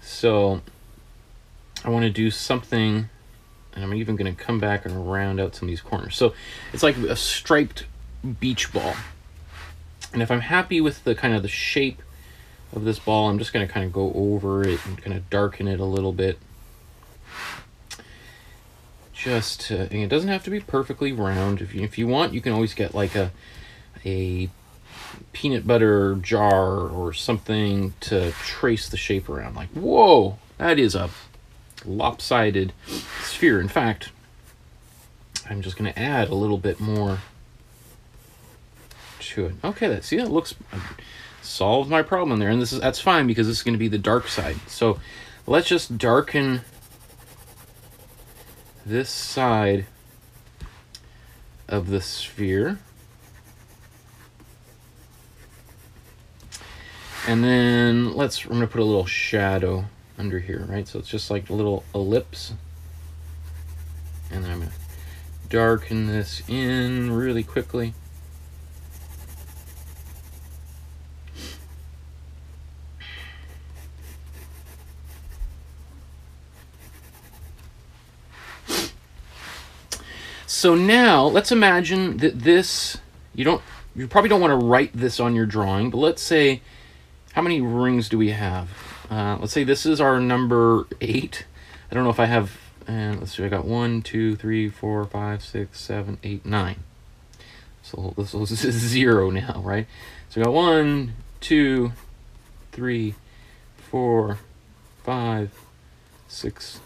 So I want to do something and I'm even going to come back and round out some of these corners. So it's like a striped beach ball. And if I'm happy with the kind of the shape of this ball, I'm just going to kind of go over it and kind of darken it a little bit. Just it doesn't have to be perfectly round. If you, if you want, you can always get like a, a peanut butter jar or something to trace the shape around. Like, whoa, that is a lopsided sphere. In fact, I'm just going to add a little bit more to it. Okay, that see that looks uh, solved my problem there, and this is that's fine because this is going to be the dark side. So let's just darken this side of the sphere. And then let's, I'm to put a little shadow under here, right? So it's just like a little ellipse. And then I'm to darken this in really quickly. So now let's imagine that this, you don't, you probably don't want to write this on your drawing, but let's say, how many rings do we have? Uh, let's say this is our number eight. I don't know if I have and let's see, I got one, two, three, four, five, six, seven, eight, nine. So this is zero now, right? So I got one, two, three, four, five, six,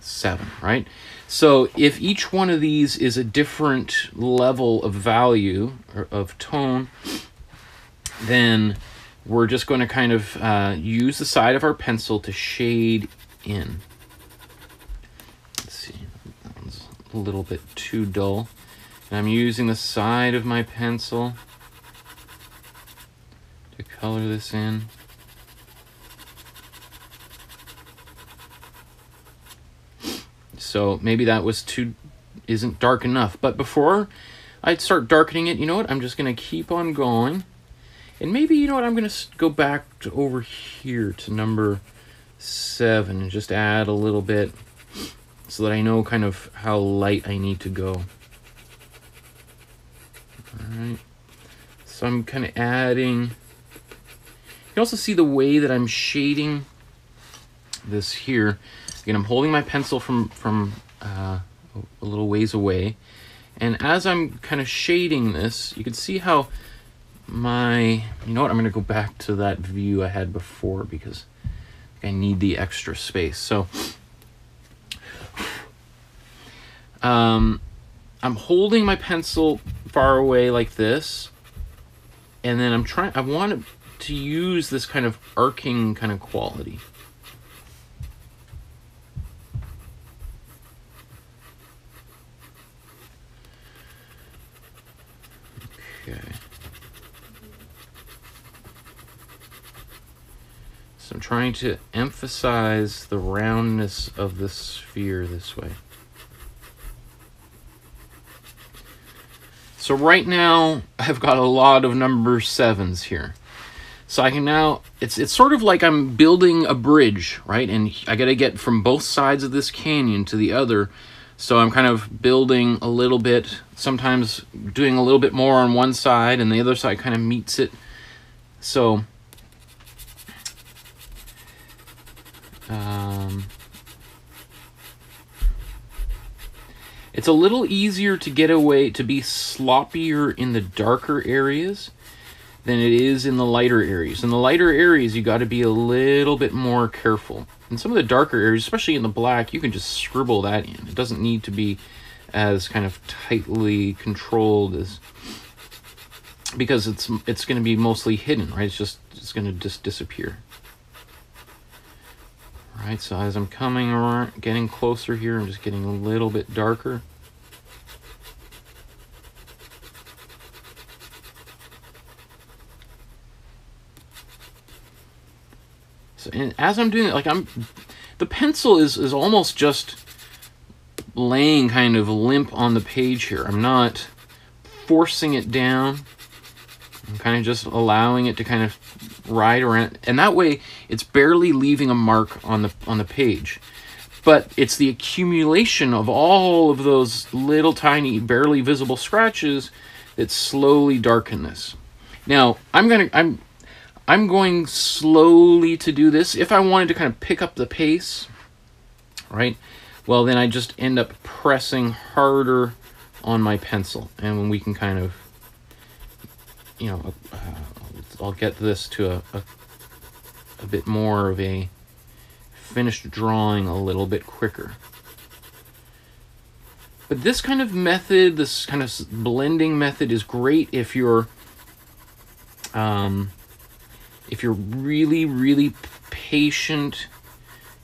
seven, right? So if each one of these is a different level of value or of tone, then we're just going to kind of uh, use the side of our pencil to shade in. Let's see, that one's a little bit too dull. And I'm using the side of my pencil to color this in. So maybe that was too, isn't dark enough. But before I'd start darkening it, you know what? I'm just going to keep on going. And maybe, you know what, I'm going to go back to over here to number seven and just add a little bit so that I know kind of how light I need to go. All right. So I'm kind of adding, you can also see the way that I'm shading this here. Again, I'm holding my pencil from, from uh, a little ways away. And as I'm kind of shading this, you can see how my, you know what, I'm going to go back to that view I had before because I need the extra space. So, um, I'm holding my pencil far away like this, and then I'm trying, I want to use this kind of arcing kind of quality. So I'm trying to emphasize the roundness of the sphere this way. So right now, I've got a lot of number sevens here. So I can now, it's, it's sort of like I'm building a bridge, right? And I got to get from both sides of this canyon to the other so I'm kind of building a little bit, sometimes doing a little bit more on one side and the other side kind of meets it. So, um, it's a little easier to get away, to be sloppier in the darker areas than it is in the lighter areas. In the lighter areas, you got to be a little bit more careful. In some of the darker areas, especially in the black, you can just scribble that in. It doesn't need to be as kind of tightly controlled as because it's it's going to be mostly hidden, right? It's just it's going to just disappear. All right, so as I'm coming around, getting closer here, I'm just getting a little bit darker. and as I'm doing it, like I'm, the pencil is is almost just laying kind of limp on the page here. I'm not forcing it down. I'm kind of just allowing it to kind of ride around, and that way it's barely leaving a mark on the on the page. But it's the accumulation of all of those little tiny, barely visible scratches that slowly darken this. Now, I'm gonna I'm I'm going slowly to do this. If I wanted to kind of pick up the pace, right, well, then I just end up pressing harder on my pencil. And when we can kind of, you know, uh, I'll get this to a, a, a bit more of a finished drawing a little bit quicker. But this kind of method, this kind of blending method is great if you're um, if you're really, really patient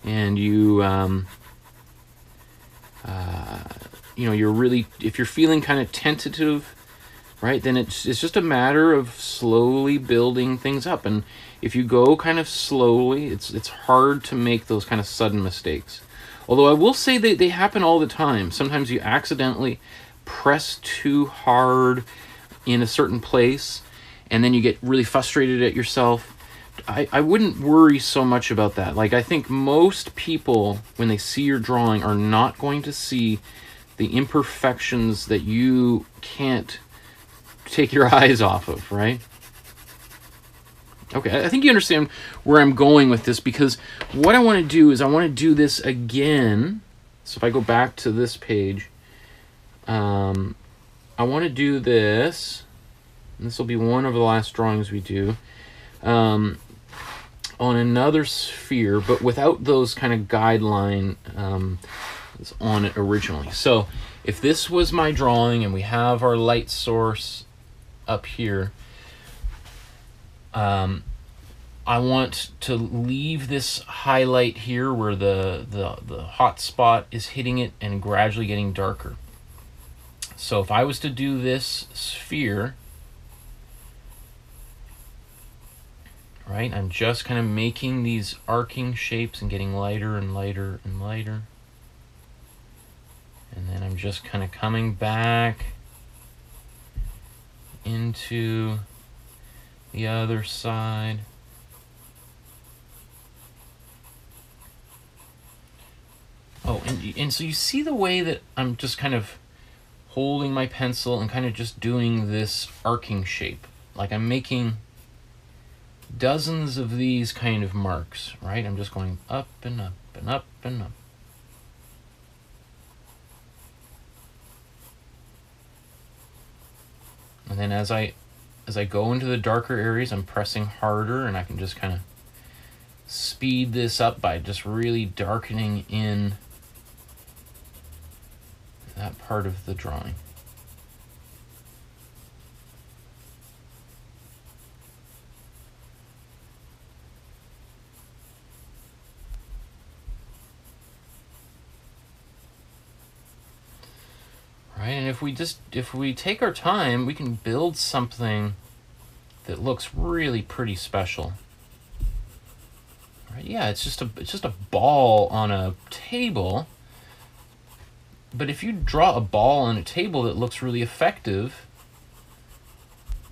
and you, um, uh, you know, you're really, if you're feeling kind of tentative, right, then it's, it's just a matter of slowly building things up. And if you go kind of slowly, it's, it's hard to make those kind of sudden mistakes. Although I will say that they happen all the time. Sometimes you accidentally press too hard in a certain place and then you get really frustrated at yourself. I, I wouldn't worry so much about that. Like, I think most people, when they see your drawing, are not going to see the imperfections that you can't take your eyes off of, right? Okay, I think you understand where I'm going with this because what I want to do is I want to do this again So if I go back to this page, um, I want to do this. This will be one of the last drawings we do. Um, on another sphere, but without those kind of guideline um, on it originally. So if this was my drawing and we have our light source up here, um, I want to leave this highlight here where the, the, the hot spot is hitting it and gradually getting darker. So if I was to do this sphere, right, I'm just kind of making these arcing shapes and getting lighter and lighter and lighter. And then I'm just kind of coming back into the other side. Oh, and, and so you see the way that I'm just kind of holding my pencil and kind of just doing this arcing shape. Like I'm making dozens of these kind of marks, right? I'm just going up and up and up and up. And then as I as I go into the darker areas, I'm pressing harder and I can just kind of speed this up by just really darkening in that part of the drawing. Right, and if we just if we take our time, we can build something that looks really pretty special. Right, yeah, it's just a it's just a ball on a table but if you draw a ball on a table that looks really effective,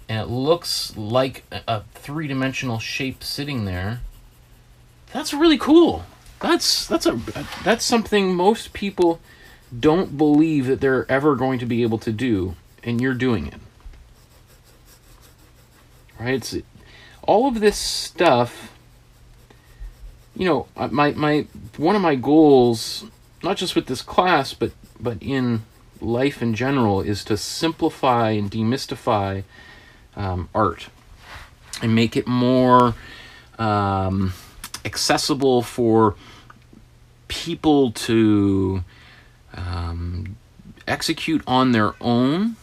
and it looks like a three-dimensional shape sitting there, that's really cool. That's that's a that's something most people don't believe that they're ever going to be able to do, and you're doing it. Right? It's all of this stuff. You know, my my one of my goals, not just with this class, but but in life in general is to simplify and demystify um, art and make it more um, accessible for people to um, execute on their own.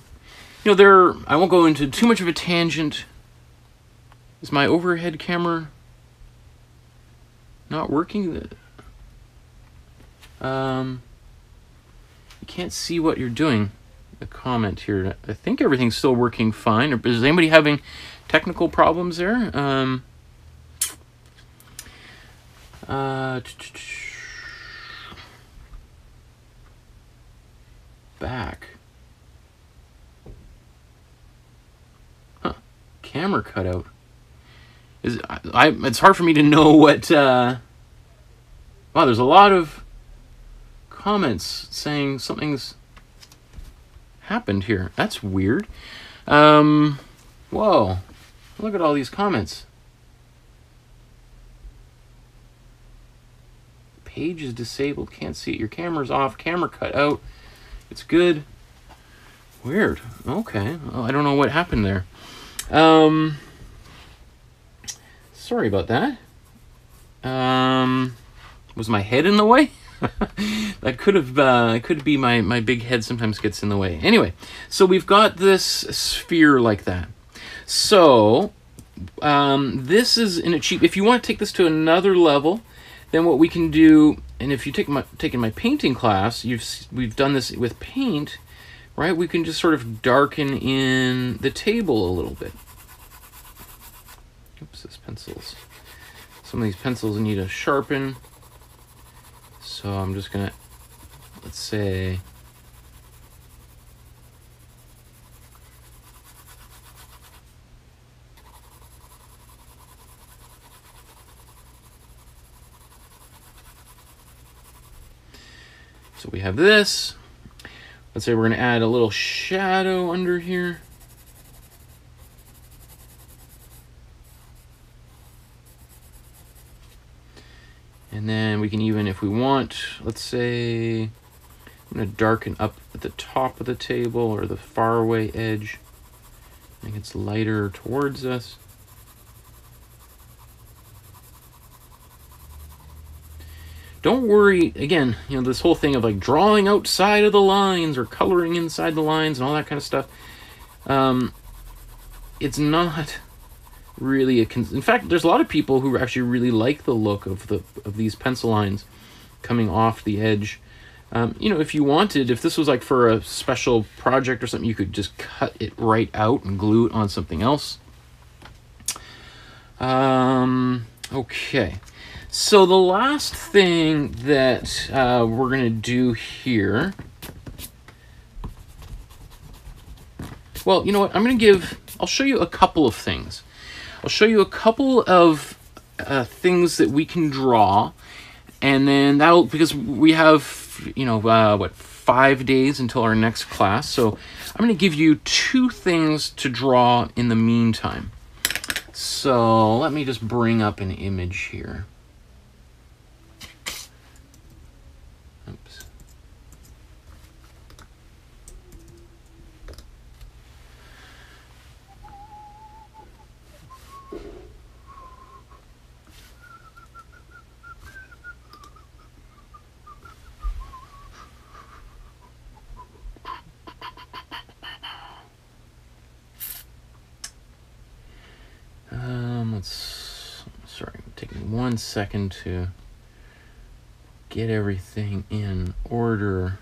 You know, there. I won't go into too much of a tangent. Is my overhead camera not working? Um, you can't see what you're doing. A comment here. I think everything's still working fine. Is anybody having technical problems there? Um, uh, back. Huh. Camera cutout. Is I, I? It's hard for me to know what. Uh, wow, there's a lot of comments saying something's happened here. That's weird. Um, whoa. Look at all these comments. Page is disabled. Can't see it. Your camera's off. Camera cut out. It's good. Weird. Okay. Well, I don't know what happened there. Um, sorry about that. Um, was my head in the way? that could have uh, could be my my big head sometimes gets in the way. Anyway, so we've got this sphere like that. So um, this is in a cheap. If you want to take this to another level, then what we can do, and if you take my taken my painting class, you've we've done this with paint, right? We can just sort of darken in the table a little bit. Oops, this pencils. Some of these pencils need to sharpen. So I'm just gonna, let's say, So we have this. Let's say we're going to add a little shadow under here. And then we can even, if we want, let's say, I'm going to darken up at the top of the table or the far away edge. Make it's lighter towards us. Don't worry, again, you know, this whole thing of like drawing outside of the lines or coloring inside the lines and all that kind of stuff. Um, it's not really a con- in fact there's a lot of people who actually really like the look of the of these pencil lines coming off the edge um, you know if you wanted if this was like for a special project or something you could just cut it right out and glue it on something else um, okay so the last thing that uh, we're gonna do here well you know what i'm gonna give i'll show you a couple of things I'll show you a couple of uh, things that we can draw, and then that'll because we have you know uh, what five days until our next class. So I'm going to give you two things to draw in the meantime. So let me just bring up an image here. One second to get everything in order.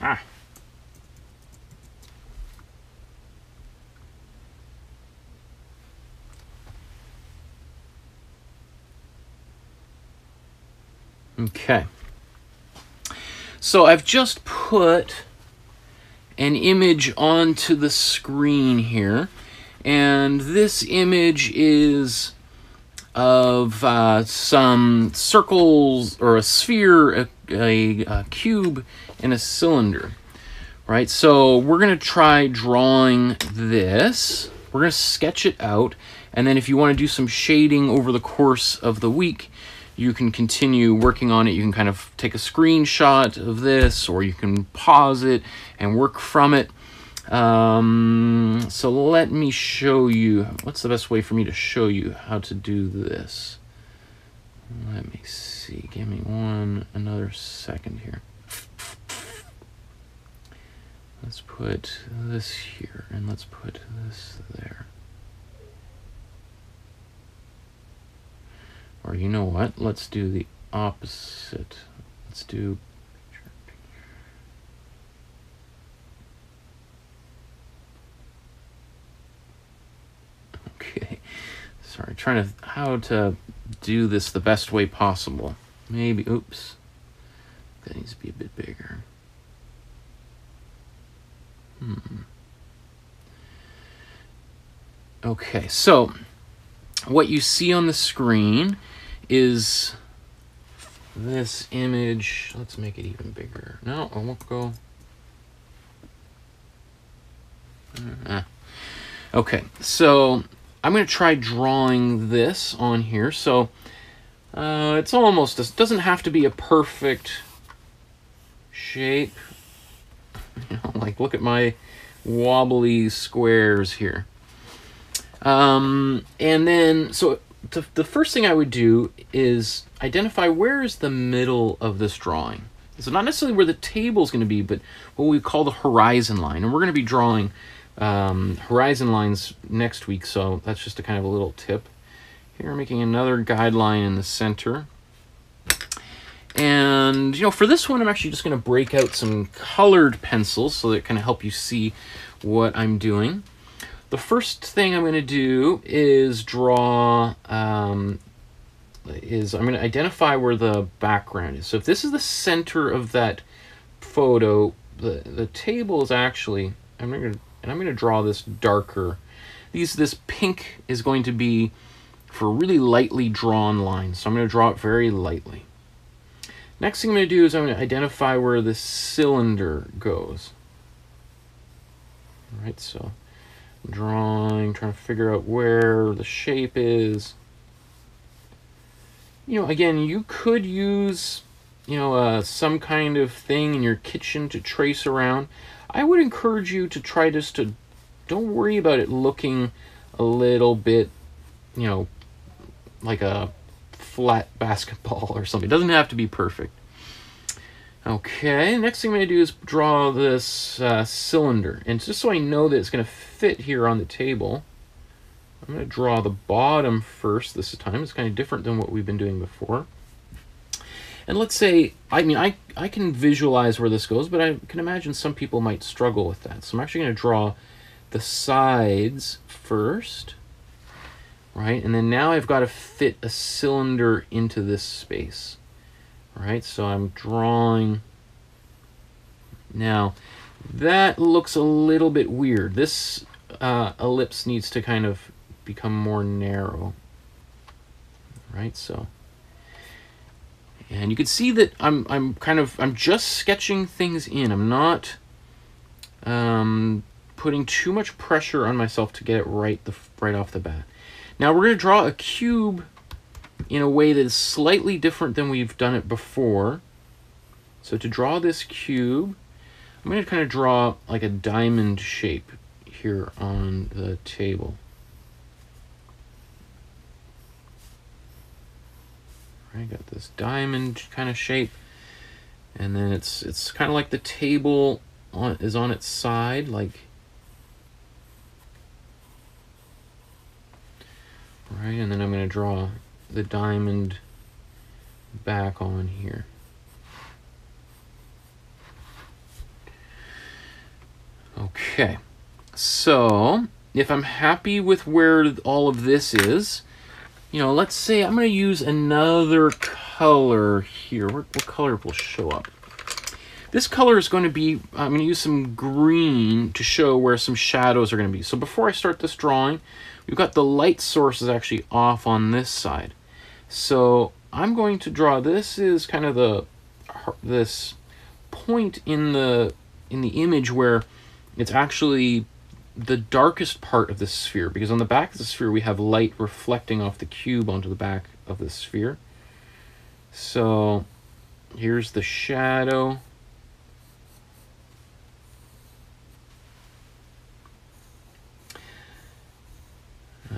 Ah. Okay. So I've just put an image onto the screen here. And this image is of uh, some circles or a sphere, a, a, a cube, and a cylinder. Right, so we're going to try drawing this. We're going to sketch it out, and then if you want to do some shading over the course of the week, you can continue working on it. You can kind of take a screenshot of this, or you can pause it and work from it. Um, so let me show you, what's the best way for me to show you how to do this? Let me see, give me one, another second here. Let's put this here, and let's put this there. Or you know what, let's do the opposite. Let's do Okay. Sorry, trying to how to do this the best way possible. Maybe oops. That needs to be a bit bigger. Hmm. Okay, so what you see on the screen is this image. Let's make it even bigger. No, I won't go. Uh, okay, so I'm going to try drawing this on here. So uh, it's almost, it doesn't have to be a perfect shape. You know, like look at my wobbly squares here. Um, and then, so the, the first thing I would do is identify where is the middle of this drawing. So not necessarily where the table is going to be, but what we call the horizon line. And we're going to be drawing um, horizon lines next week, so that's just a kind of a little tip. Here, making another guideline in the center. And, you know, for this one, I'm actually just going to break out some colored pencils so that it can help you see what I'm doing. The first thing I'm going to do is draw, um, is I'm going to identify where the background is. So if this is the center of that photo, the, the table is actually, I'm going to and I'm going to draw this darker. These This pink is going to be for really lightly drawn lines, so I'm going to draw it very lightly. Next thing I'm going to do is I'm going to identify where the cylinder goes. All right, so drawing, trying to figure out where the shape is. you know, again, you could use, you know, uh, some kind of thing in your kitchen to trace around. I would encourage you to try just to, don't worry about it looking a little bit, you know, like a flat basketball or something. It doesn't have to be perfect. Okay, next thing I'm going to do is draw this uh, cylinder. And just so I know that it's going to fit here on the table, I'm going to draw the bottom first this time. It's kind of different than what we've been doing before. And let's say, I mean, I, I can visualize where this goes, but I can imagine some people might struggle with that. So I'm actually going to draw the sides first, right? And then now I've got to fit a cylinder into this space, right? So I'm drawing. Now, that looks a little bit weird. This uh, ellipse needs to kind of become more narrow, right? So, and you can see that I'm, I'm kind of, I'm just sketching things in. I'm not um, putting too much pressure on myself to get it right, the, right off the bat. Now we're going to draw a cube in a way that is slightly different than we've done it before. So to draw this cube, I'm going to kind of draw like a diamond shape here on the table. Right, got this diamond kind of shape. And then it's it's kind of like the table on is on its side, like right, and then I'm going to draw the diamond back on here. Okay, so if I'm happy with where all of this is, you know, let's say I'm going to use another color here. What, what color will show up? This color is going to be, I'm going to use some green to show where some shadows are going to be. So before I start this drawing, we've got the light source is actually off on this side. So I'm going to draw, this is kind of the, this point in the, in the image where it's actually the darkest part of the sphere because on the back of the sphere we have light reflecting off the cube onto the back of the sphere. So here's the shadow.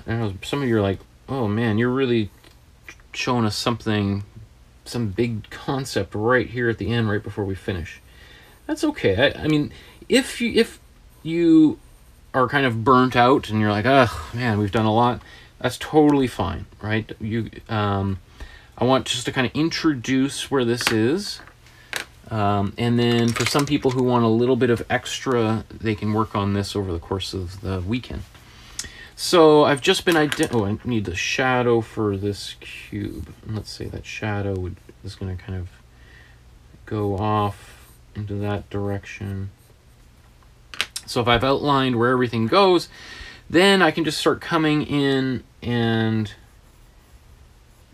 I know some of you are like, oh man, you're really showing us something, some big concept right here at the end, right before we finish. That's okay. I, I mean, if you if you are kind of burnt out and you're like, oh man, we've done a lot, that's totally fine, right? You, um, I want just to kind of introduce where this is. Um, and then for some people who want a little bit of extra, they can work on this over the course of the weekend. So I've just been ident- oh, I need the shadow for this cube. Let's say that shadow would, is going to kind of go off into that direction. So if I've outlined where everything goes, then I can just start coming in and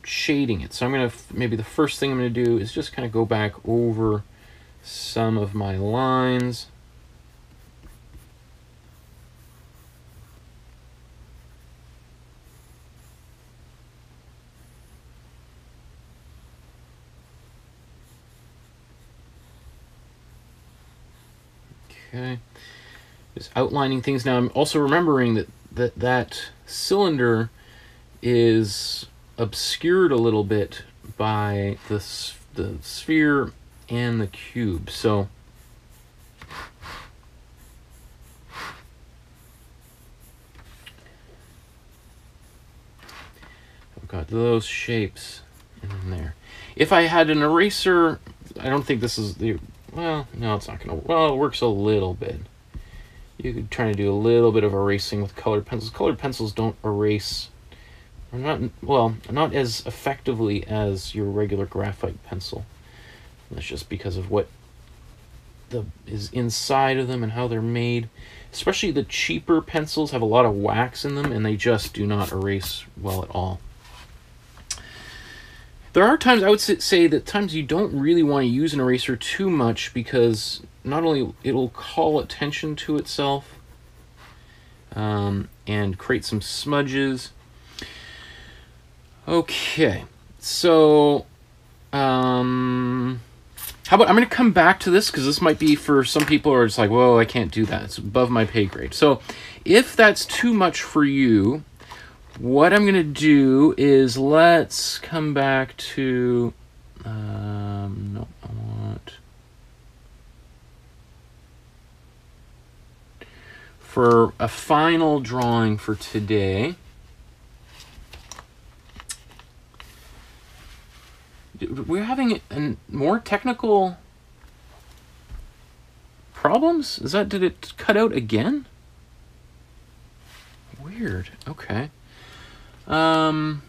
shading it. So I'm going to, maybe the first thing I'm going to do is just kind of go back over some of my lines. Okay just outlining things. Now I'm also remembering that that, that cylinder is obscured a little bit by the, the sphere and the cube. So I've got those shapes in there. If I had an eraser, I don't think this is the, well, no, it's not going to, well, it works a little bit you could try to do a little bit of erasing with colored pencils. Colored pencils don't erase, or not well, not as effectively as your regular graphite pencil. That's just because of what the is inside of them and how they're made. Especially the cheaper pencils have a lot of wax in them, and they just do not erase well at all. There are times I would say that times you don't really want to use an eraser too much because not only it'll call attention to itself um, and create some smudges. Okay, so, um, how about I'm going to come back to this because this might be for some people are just like, whoa, I can't do that. It's above my pay grade. So, if that's too much for you, what I'm going to do is let's come back to, um, no, I want, for a final drawing for today. We're having more technical problems? Is that, did it cut out again? Weird. Okay. Um,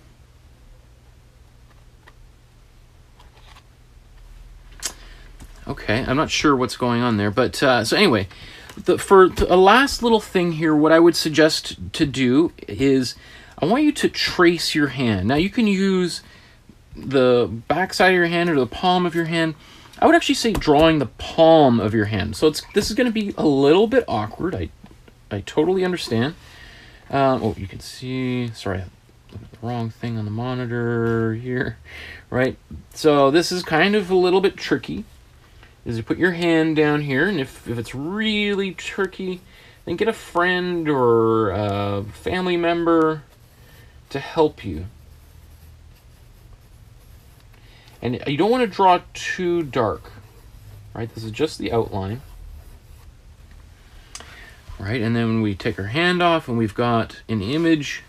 okay, I'm not sure what's going on there, but uh, so anyway, the, for a last little thing here, what I would suggest to do is I want you to trace your hand. Now you can use the back side of your hand or the palm of your hand. I would actually say drawing the palm of your hand. So it's this is going to be a little bit awkward. I I totally understand. Um, oh, you can see. Sorry, the wrong thing on the monitor here, right? So this is kind of a little bit tricky. Is you put your hand down here, and if, if it's really tricky, then get a friend or a family member to help you. And you don't want to draw too dark, right? This is just the outline. Right, and then we take our hand off and we've got an image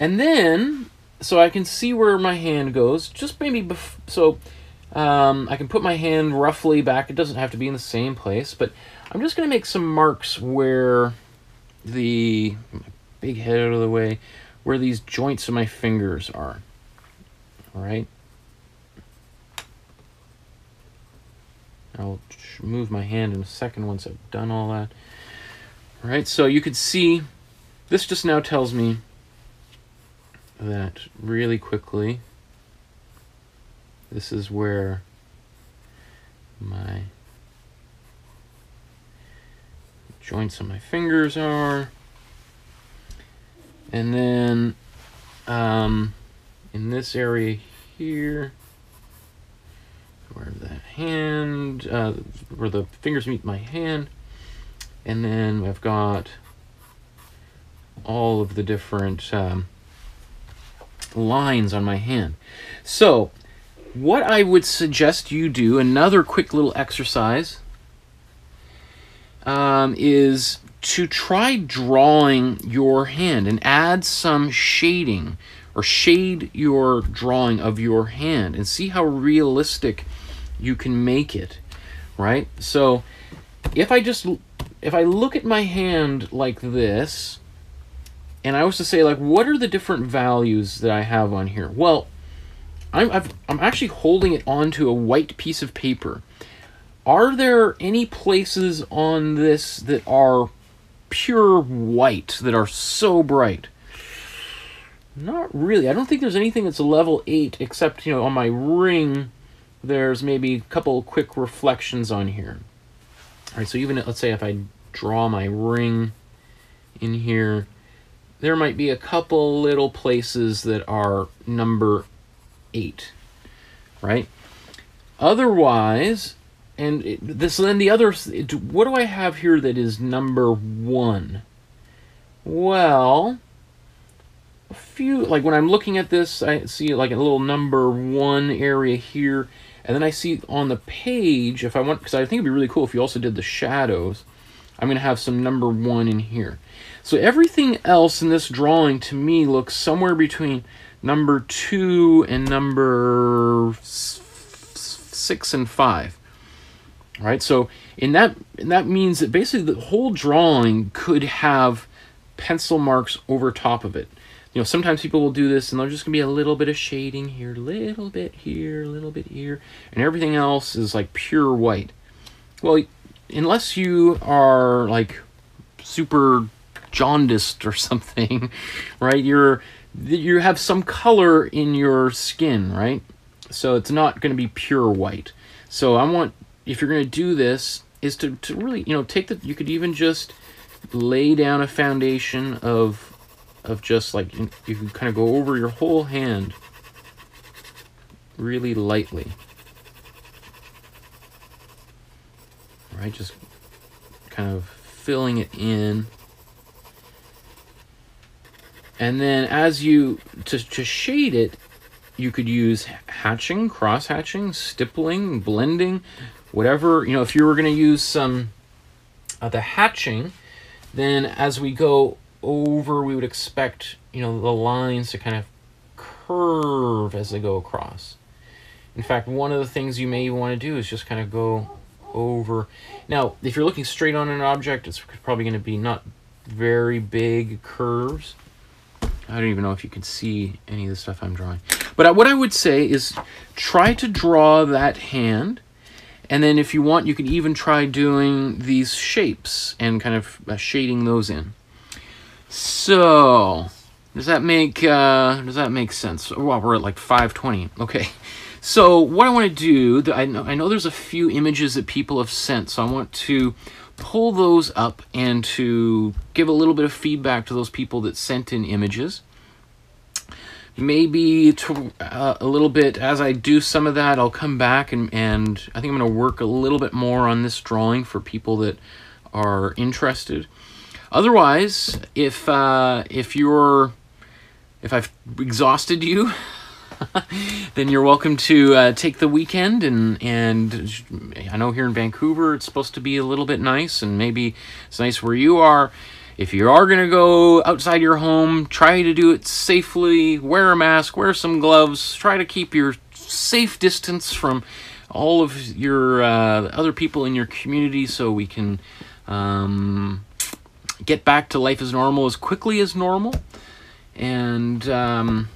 and then, so I can see where my hand goes, just maybe, so um, I can put my hand roughly back. It doesn't have to be in the same place, but I'm just going to make some marks where the big head out of the way, where these joints of my fingers are. All right. I'll move my hand in a second once I've done all that. All right, so you can see this just now tells me that really quickly. This is where my joints of my fingers are. And then um, in this area here, where the hand, uh, where the fingers meet my hand, and then I've got all of the different um, lines on my hand. So, what I would suggest you do, another quick little exercise, um, is to try drawing your hand and add some shading or shade your drawing of your hand and see how realistic you can make it, right? So, if I just if I look at my hand like this, and I was to say like what are the different values that I have on here? Well, I'm i am actually holding it onto a white piece of paper. Are there any places on this that are pure white that are so bright? Not really. I don't think there's anything that's a level 8 except, you know, on my ring there's maybe a couple quick reflections on here. All right, so even let's say if I draw my ring in here, there might be a couple little places that are number eight, right? Otherwise, and this then the other, what do I have here that is number one? Well, a few, like when I'm looking at this, I see like a little number one area here, and then I see on the page, if I want, because I think it'd be really cool if you also did the shadows, I'm going to have some number one in here. So everything else in this drawing to me looks somewhere between number two and number six and five. Right, so in that and that means that basically the whole drawing could have pencil marks over top of it. You know, sometimes people will do this and there's just gonna be a little bit of shading here, a little bit here, a little bit here, and everything else is like pure white. Well, unless you are like super jaundiced or something, right? You're you have some color in your skin, right? So it's not going to be pure white. So I want if you're going to do this is to, to really, you know, take the you could even just lay down a foundation of of just like you, you can kind of go over your whole hand really lightly. Right, just kind of filling it in. And then as you, to, to shade it, you could use hatching, cross hatching, stippling, blending, whatever. You know, if you were going to use some uh, the hatching, then as we go over, we would expect, you know, the lines to kind of curve as they go across. In fact, one of the things you may want to do is just kind of go over. Now, if you're looking straight on an object, it's probably going to be not very big curves. I don't even know if you can see any of the stuff I'm drawing. But what I would say is try to draw that hand. And then if you want, you can even try doing these shapes and kind of uh, shading those in. So, does that make uh, does that make sense? Well, we're at like 520. Okay. So what I want to do, I know, I know there's a few images that people have sent, so I want to pull those up and to give a little bit of feedback to those people that sent in images. Maybe to, uh, a little bit, as I do some of that, I'll come back and, and I think I'm going to work a little bit more on this drawing for people that are interested. Otherwise, if, uh, if you're, if I've exhausted you, then you're welcome to uh, take the weekend and and I know here in Vancouver it's supposed to be a little bit nice and maybe it's nice where you are. If you are going to go outside your home, try to do it safely. Wear a mask, wear some gloves. Try to keep your safe distance from all of your uh, other people in your community so we can um, get back to life as normal as quickly as normal. And um,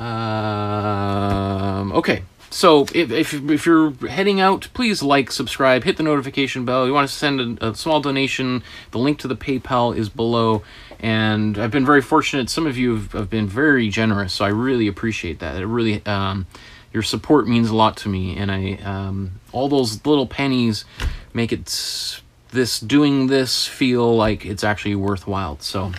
um, okay, so if, if, if, you're heading out, please like, subscribe, hit the notification bell. You want to send a, a, small donation, the link to the PayPal is below. And I've been very fortunate. Some of you have, have been very generous, so I really appreciate that. It really, um, your support means a lot to me. And I, um, all those little pennies make it, this, doing this feel like it's actually worthwhile. So,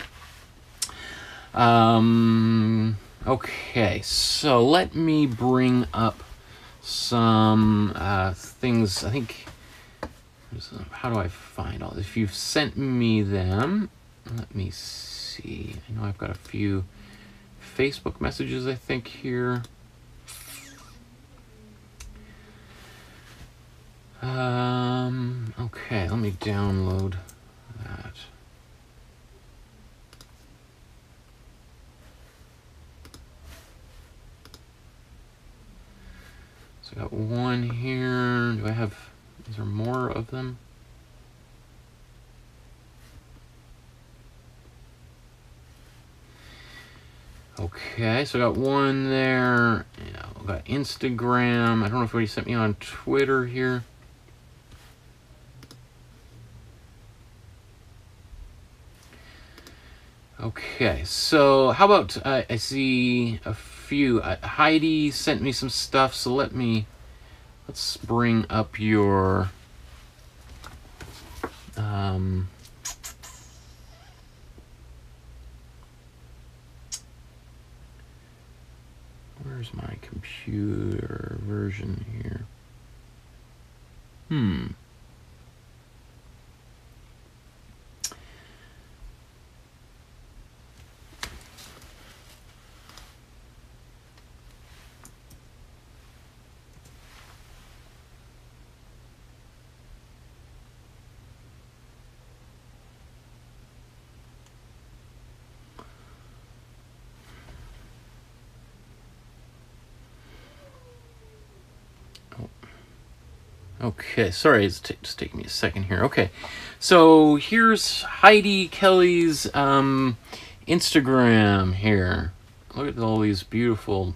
um, Okay, so let me bring up some uh, things. I think, how do I find all this? If you've sent me them, let me see. I know I've got a few Facebook messages, I think, here. Um, okay, let me download that. So I got one here. Do I have, is there more of them? Okay, so I got one there. Yeah, I got Instagram. I don't know if anybody sent me on Twitter here. Okay, so how about uh, I see a few. Uh, Heidi sent me some stuff, so let me, let's bring up your, um, where's my computer version here? Hmm. Okay, sorry, it's just taking me a second here. Okay, so here's Heidi Kelly's um, Instagram here. Look at all these beautiful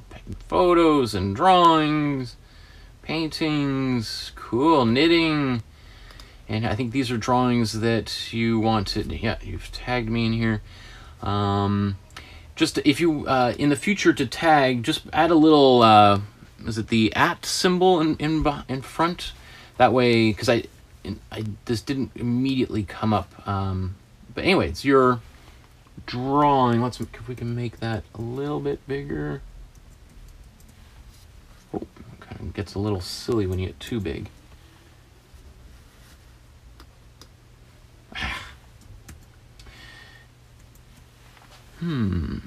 photos and drawings, paintings, cool knitting. And I think these are drawings that you wanted. Yeah, you've tagged me in here. Um, just if you, uh, in the future to tag, just add a little, uh, is it the at symbol in, in, in front? That way because I, I this didn't immediately come up um, but anyway it's your drawing let's if we can make that a little bit bigger It gets a little silly when you get too big. hmm.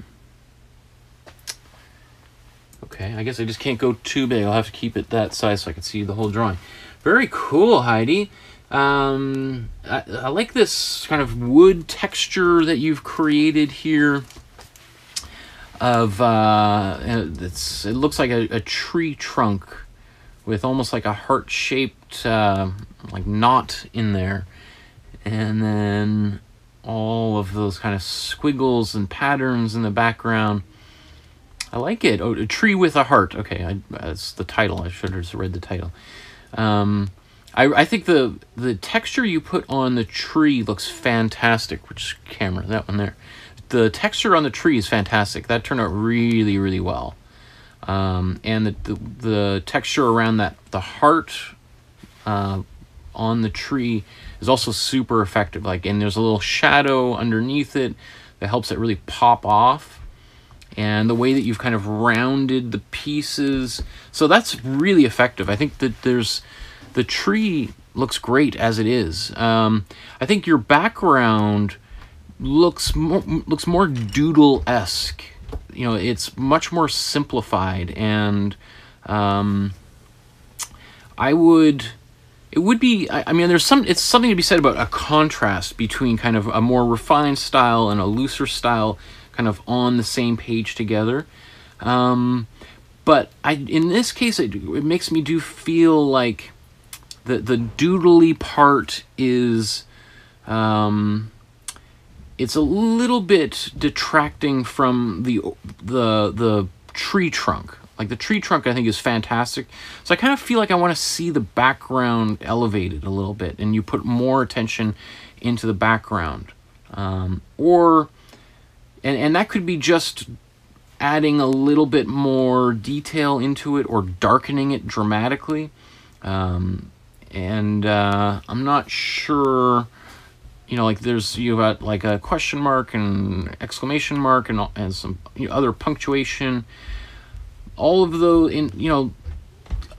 Okay, I guess I just can't go too big. I'll have to keep it that size so I can see the whole drawing. Very cool, Heidi. Um, I, I like this kind of wood texture that you've created here. Of uh, it's it looks like a, a tree trunk with almost like a heart shaped uh, like knot in there, and then all of those kind of squiggles and patterns in the background. I like it. Oh, a tree with a heart. Okay, I, that's the title. I should have read the title. Um, I, I think the the texture you put on the tree looks fantastic. Which camera? That one there. The texture on the tree is fantastic. That turned out really, really well. Um, and the, the, the texture around that the heart uh, on the tree is also super effective. Like, and there's a little shadow underneath it that helps it really pop off. And the way that you've kind of rounded the pieces, so that's really effective. I think that there's the tree looks great as it is. Um, I think your background looks more, looks more doodle esque. You know, it's much more simplified, and um, I would. It would be. I, I mean, there's some. It's something to be said about a contrast between kind of a more refined style and a looser style, kind of on the same page together. Um, but I, in this case, it, it makes me do feel like the the doodly part is um, it's a little bit detracting from the the the tree trunk. Like the tree trunk, I think is fantastic. So I kind of feel like I want to see the background elevated a little bit, and you put more attention into the background, um, or and and that could be just adding a little bit more detail into it or darkening it dramatically. Um, and uh, I'm not sure. You know, like there's you've got like a question mark and exclamation mark and and some you know, other punctuation. All of those, in you know,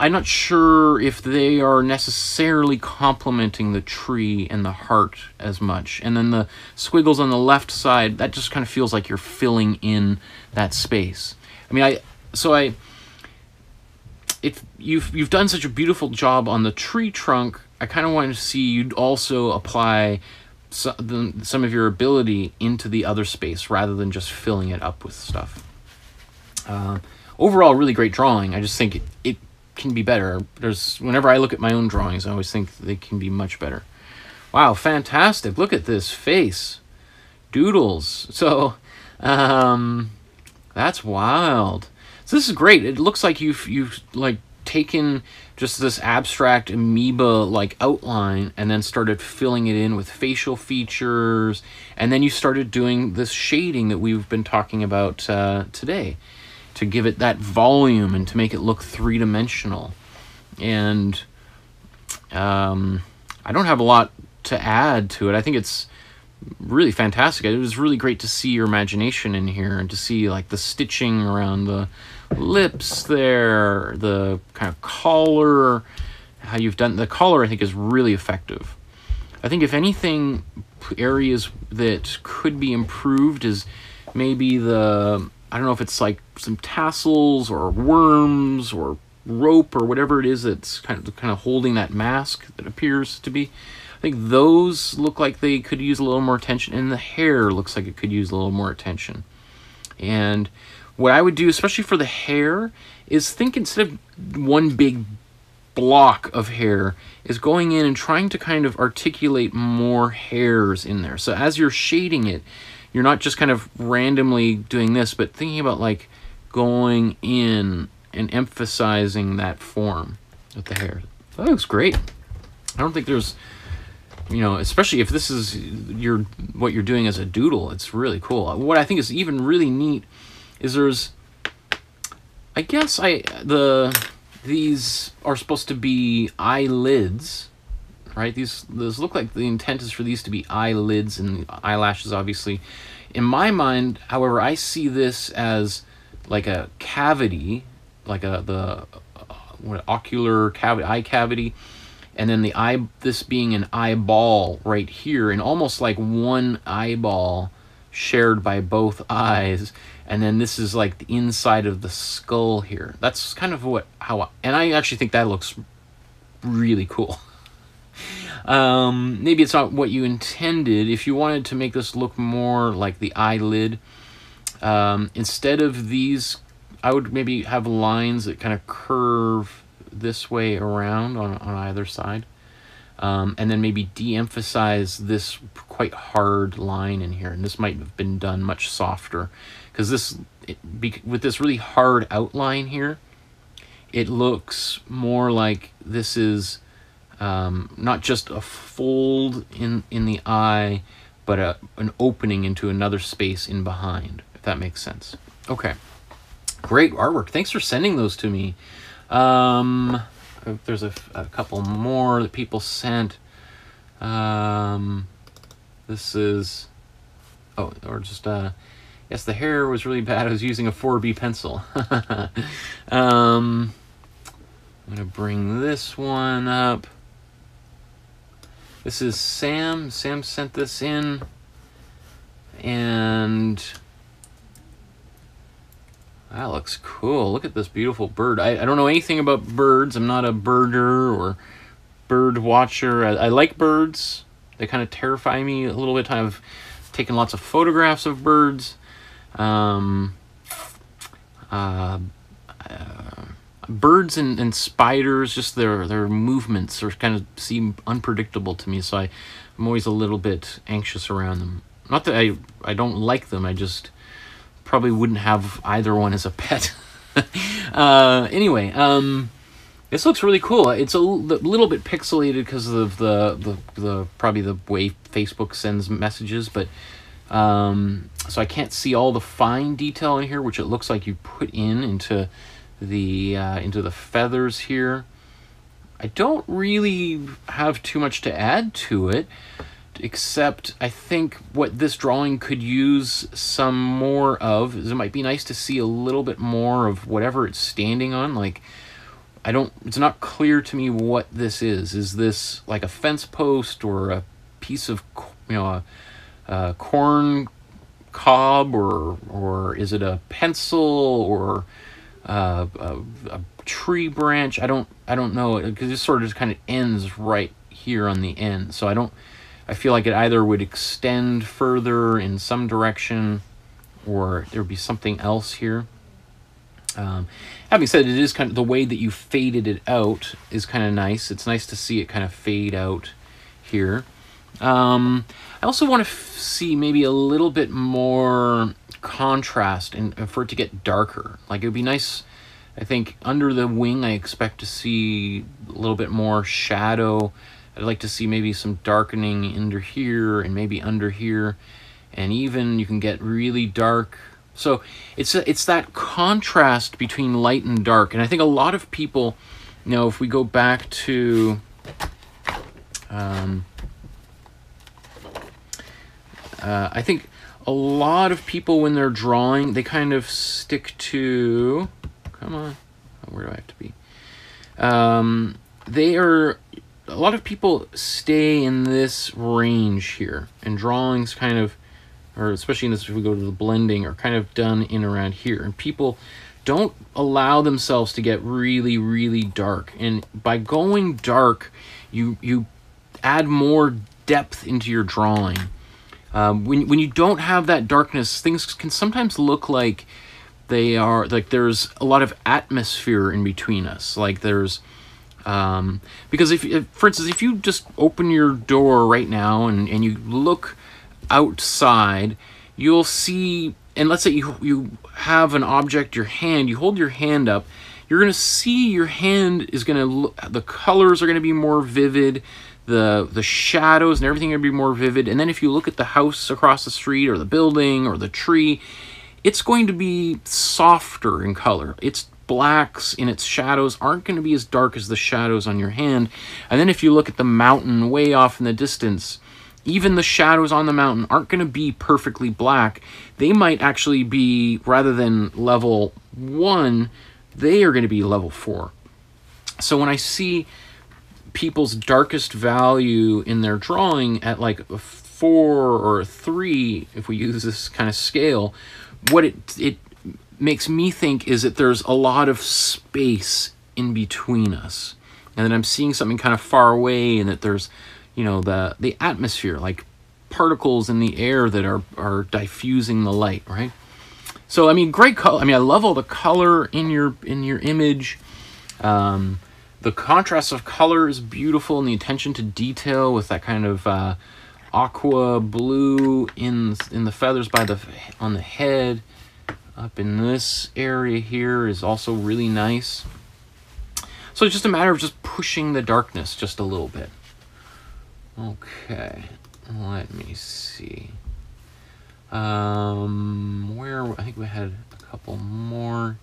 I'm not sure if they are necessarily complementing the tree and the heart as much. And then the squiggles on the left side, that just kind of feels like you're filling in that space. I mean, I so I if you've you've done such a beautiful job on the tree trunk. I kind of wanted to see you also apply some, the, some of your ability into the other space rather than just filling it up with stuff. Uh, overall, really great drawing. I just think it, it can be better. There's whenever I look at my own drawings, I always think they can be much better. Wow, fantastic! Look at this face, doodles. So, um, that's wild. So this is great. It looks like you've you've like taken just this abstract amoeba like outline and then started filling it in with facial features and then you started doing this shading that we've been talking about uh, today to give it that volume and to make it look three-dimensional. And um, i don't have a lot to add to it. I think it's really fantastic. It was really great to see your imagination in here and to see like the stitching around the lips there, the kind of collar, how you've done the collar I think is really effective. I think if anything areas that could be improved is maybe the I don't know if it's like some tassels or worms or rope or whatever it is that's kind of kind of holding that mask that appears to be. I think those look like they could use a little more attention and the hair looks like it could use a little more attention. And what I would do, especially for the hair, is think instead of one big block of hair, is going in and trying to kind of articulate more hairs in there. So as you're shading it, you're not just kind of randomly doing this, but thinking about like going in and emphasizing that form with the hair. That looks great. I don't think there's, you know, especially if this is your what you're doing as a doodle, it's really cool. What I think is even really neat is there's I guess I the these are supposed to be eyelids, right? These those look like the intent is for these to be eyelids and eyelashes, obviously. In my mind, however, I see this as like a cavity, like a the uh, what, ocular cavity, eye cavity, and then the eye, this being an eyeball right here, and almost like one eyeball shared by both eyes, and then this is like the inside of the skull here. That's kind of what how, I, and I actually think that looks really cool. Um, maybe it's not what you intended. If you wanted to make this look more like the eyelid, um, instead of these, I would maybe have lines that kind of curve this way around on, on either side. Um, and then maybe de-emphasize this quite hard line in here. And this might have been done much softer because this, it, be, with this really hard outline here, it looks more like this is um, not just a fold in, in the eye, but a, an opening into another space in behind, if that makes sense. Okay, great artwork. Thanks for sending those to me. Um, there's a, a couple more that people sent. Um, this is, oh, or just, uh, yes, the hair was really bad. I was using a 4B pencil. um, I'm to bring this one up. This is Sam. Sam sent this in. And that looks cool. Look at this beautiful bird. I, I don't know anything about birds. I'm not a birder or bird watcher. I, I like birds. They kind of terrify me a little bit. I've taken lots of photographs of birds. Um, uh, uh, birds and, and spiders, just their, their movements are kind of seem unpredictable to me. So I, I'm always a little bit anxious around them. Not that I, I don't like them. I just probably wouldn't have either one as a pet. uh, anyway, um, this looks really cool. It's a little bit pixelated because of the, the, the probably the way Facebook sends messages, but um, so I can't see all the fine detail in here, which it looks like you put in into the uh, into the feathers here. I don't really have too much to add to it except I think what this drawing could use some more of is it might be nice to see a little bit more of whatever it's standing on. Like, I don't, it's not clear to me what this is. Is this like a fence post or a piece of, you know, a, a corn cob or, or is it a pencil or uh, a, a tree branch? I don't, I don't know because this sort of just kind of ends right here on the end. So I don't, I feel like it either would extend further in some direction or there would be something else here. Um, having said it is kind of the way that you faded it out is kind of nice. It's nice to see it kind of fade out here. Um, I also want to see maybe a little bit more contrast and for it to get darker. Like it would be nice, I think under the wing I expect to see a little bit more shadow I'd like to see maybe some darkening under here and maybe under here. And even you can get really dark. So it's, a, it's that contrast between light and dark. And I think a lot of people, you know, if we go back to... Um, uh, I think a lot of people when they're drawing, they kind of stick to... Come on. Where do I have to be? Um, they are a lot of people stay in this range here, and drawings kind of, or especially in this, if we go to the blending, are kind of done in around here. And people don't allow themselves to get really, really dark. And by going dark, you you add more depth into your drawing. Um, when when you don't have that darkness, things can sometimes look like they are like there's a lot of atmosphere in between us. Like there's um, because if, if, for instance, if you just open your door right now and, and you look outside, you'll see, and let's say you, you have an object, your hand, you hold your hand up, you're going to see your hand is going to look, the colors are going to be more vivid, the, the shadows and everything to be more vivid. And then if you look at the house across the street or the building or the tree, it's going to be softer in color. It's blacks in its shadows aren't going to be as dark as the shadows on your hand. And then if you look at the mountain way off in the distance, even the shadows on the mountain aren't going to be perfectly black. They might actually be, rather than level 1, they are going to be level 4. So when I see people's darkest value in their drawing at like a four or a three, if we use this kind of scale, what it it makes me think is that there's a lot of space in between us, and that I'm seeing something kind of far away, and that there's, you know, the the atmosphere, like particles in the air that are are diffusing the light, right? So I mean, great color. I mean, I love all the color in your in your image. Um, the contrast of color is beautiful, and the attention to detail with that kind of uh, aqua blue in in the feathers by the on the head. Up in this area here is also really nice. So it's just a matter of just pushing the darkness just a little bit. Okay, let me see. Um, where I think we had a couple more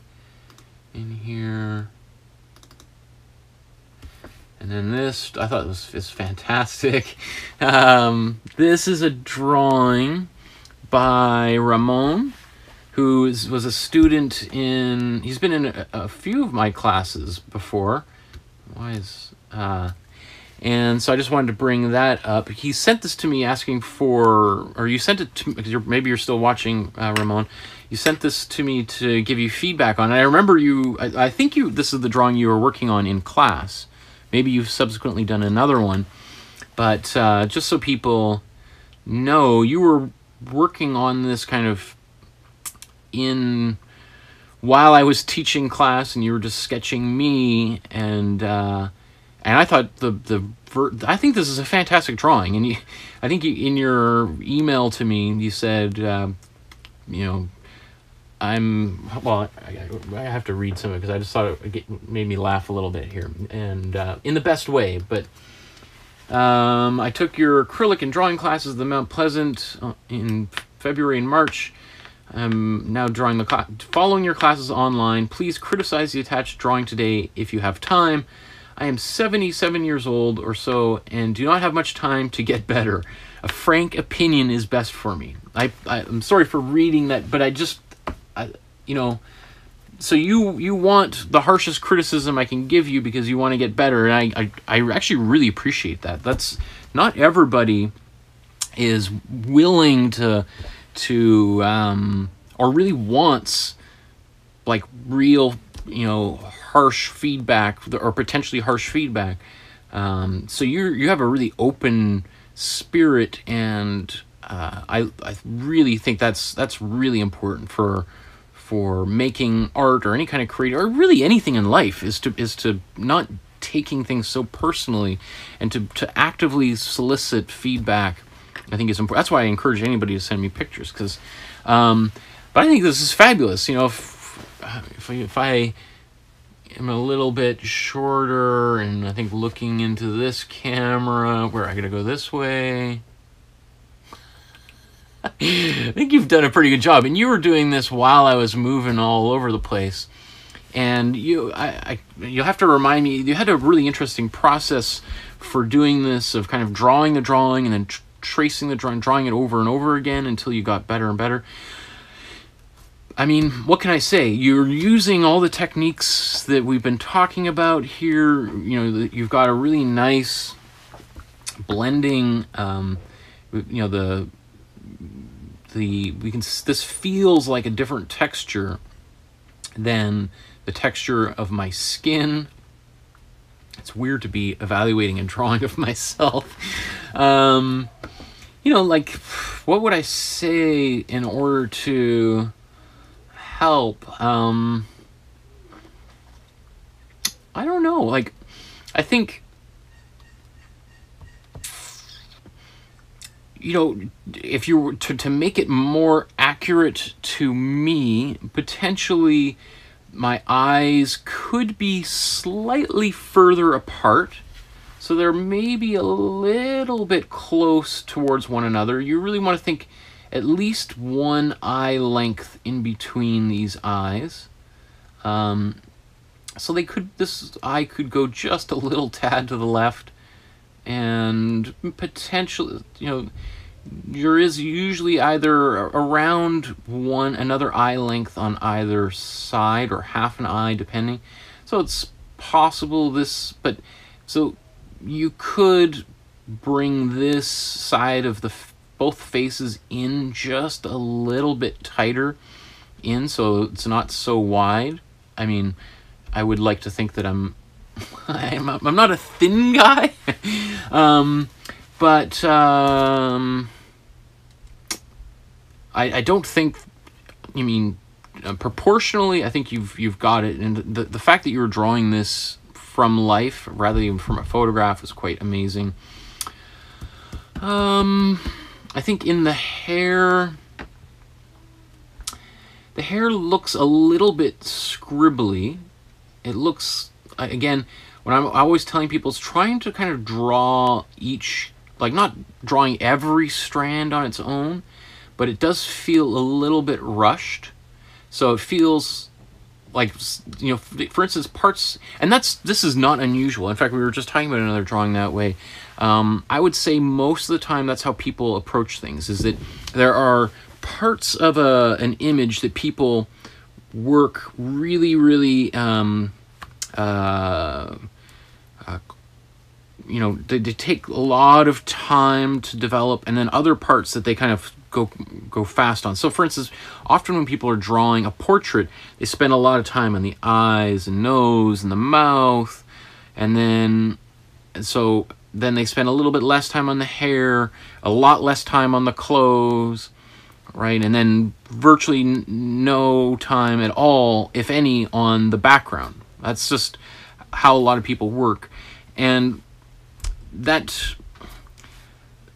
in here. And then this, I thought this is fantastic. Um, this is a drawing by Ramon, who is, was a student in, he's been in a, a few of my classes before. Why is, uh, and so I just wanted to bring that up. He sent this to me asking for, or you sent it to, because you're, maybe you're still watching, uh, Ramon. You sent this to me to give you feedback on. And I remember you, I, I think you, this is the drawing you were working on in class. Maybe you've subsequently done another one, but uh, just so people know, you were working on this kind of in while I was teaching class, and you were just sketching me, and uh, and I thought the the I think this is a fantastic drawing, and you, I think you, in your email to me you said, uh, you know, I'm well. I, I, have to read some of it because I just thought it made me laugh a little bit here, and uh, in the best way. But um, I took your acrylic and drawing classes at the Mount Pleasant uh, in February and March. I'm now drawing the class. Following your classes online, please criticize the attached drawing today if you have time. I am 77 years old or so and do not have much time to get better. A frank opinion is best for me. I, I I'm sorry for reading that, but I just you know, so you you want the harshest criticism I can give you because you want to get better, and I, I I actually really appreciate that. That's not everybody is willing to to um, or really wants like real you know harsh feedback or potentially harsh feedback. Um, so you you have a really open spirit, and uh, I I really think that's that's really important for for making art or any kind of creative or really anything in life is to is to not taking things so personally and to, to actively solicit feedback i think is important. That's why i encourage anybody to send me pictures because um, but i think this is fabulous. You know if, if, I, if i am a little bit shorter and i think looking into this camera where i gotta go this way I think you've done a pretty good job. And you were doing this while I was moving all over the place. And you, I, I, you'll have to remind me. You had a really interesting process for doing this of kind of drawing the drawing and then tr- tracing the drawing, drawing it over and over again until you got better and better. I mean, what can I say? You're using all the techniques that we've been talking about here. You know, you've got a really nice blending. Um, you know, the the we can this feels like a different texture than the texture of my skin. It's weird to be evaluating and drawing of myself. Um, you know like what would i say in order to help? Um, i don't know. Like i think you know, if you were to, to make it more accurate to me, potentially my eyes could be slightly further apart. So they're maybe a little bit close towards one another. You really want to think at least one eye length in between these eyes. Um, so they could, this eye could go just a little tad to the left and potentially, you know, there is usually either around one another eye length on either side or half an eye depending so it's possible this, but so you could bring this side of the both faces in just a little bit tighter in so it's not so wide. I mean, I would like to think that I'm I'm, I'm not a thin guy. um, but um, I, I don't think you mean uh, proportionally I think you've you've got it and the the fact that you were drawing this from life rather than from a photograph is quite amazing. Um I think in the hair the hair looks a little bit scribbly. It looks again when I'm always telling people is trying to kind of draw each like not drawing every strand on its own, but it does feel a little bit rushed. So it feels like you know for instance parts and that's this is not unusual in fact we were just talking about another drawing that way um, i would say most of the time that's how people approach things is that there are parts of a an image that people work really really um, uh, uh, you know they, they take a lot of time to develop and then other parts that they kind of go go fast on. So for instance, often when people are drawing a portrait, they spend a lot of time on the eyes and nose and the mouth, and then and so then they spend a little bit less time on the hair, a lot less time on the clothes, right? And then virtually no time at all, if any, on the background. That's just how a lot of people work. And that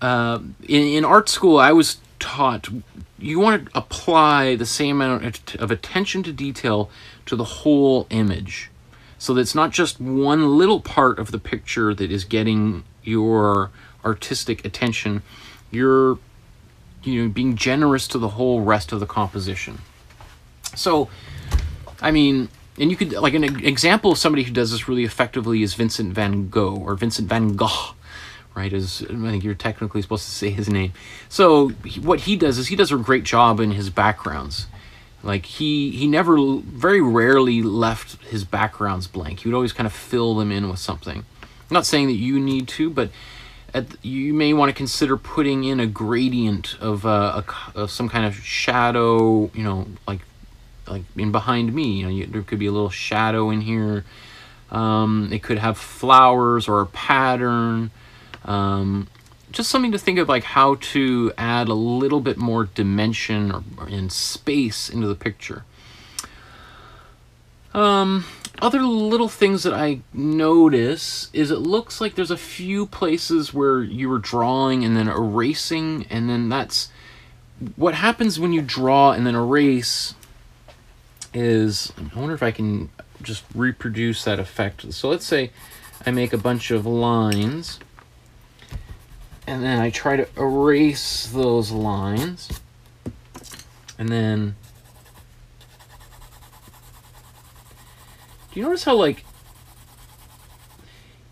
uh, in, in art school, I was taught you want to apply the same amount of attention to detail to the whole image. So that it's not just one little part of the picture that is getting your artistic attention. You're you know being generous to the whole rest of the composition. So i mean and you could like an example of somebody who does this really effectively is vincent van gogh or vincent van gogh right? As I think you're technically supposed to say his name. So what he does is he does a great job in his backgrounds. Like he he never very rarely left his backgrounds blank. He would always kind of fill them in with something. I'm not saying that you need to, but at, you may want to consider putting in a gradient of, uh, a, of some kind of shadow. You know, like like in behind me. You know, you, there could be a little shadow in here. Um, it could have flowers or a pattern. Um, just something to think of like how to add a little bit more dimension or, or in space into the picture. Um, other little things that I notice is it looks like there's a few places where you were drawing and then erasing, and then that's what happens when you draw and then erase. Is I wonder if I can just reproduce that effect. So let's say I make a bunch of lines and then I try to erase those lines. And then do you notice how like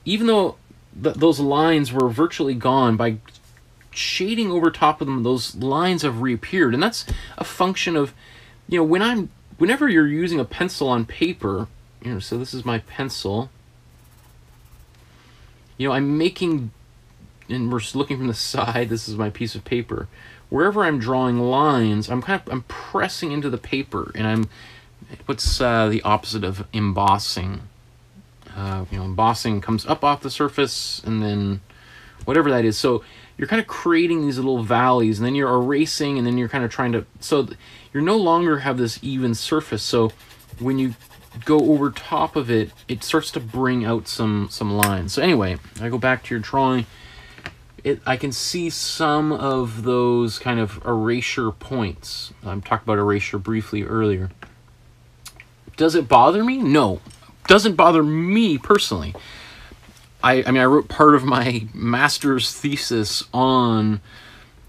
even though th those lines were virtually gone by shading over top of them those lines have reappeared. And that's a function of you know when I'm whenever you're using a pencil on paper you know so this is my pencil. You know I'm making and we're looking from the side, this is my piece of paper. Wherever I'm drawing lines, I'm kind of I'm pressing into the paper, and I'm what's uh, the opposite of embossing? Uh, you know, embossing comes up off the surface, and then whatever that is. So you're kind of creating these little valleys, and then you're erasing, and then you're kind of trying to. So you're no longer have this even surface. So when you go over top of it, it starts to bring out some some lines. So anyway, I go back to your drawing it, I can see some of those kind of erasure points. I talked about erasure briefly earlier. Does it bother me? No. Doesn't bother me personally. I, I mean, I wrote part of my master's thesis on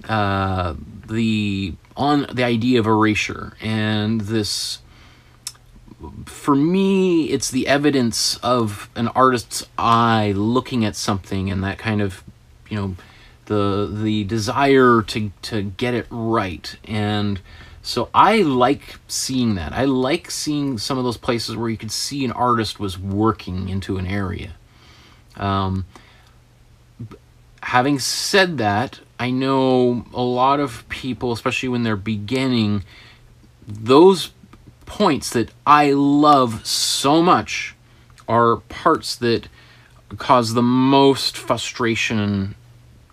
uh, the on the idea of erasure and this. For me, it's the evidence of an artist's eye looking at something and that kind of you know, the the desire to to get it right and so I like seeing that. I like seeing some of those places where you could see an artist was working into an area. Um, having said that, I know a lot of people, especially when they're beginning, those points that I love so much are parts that cause the most frustration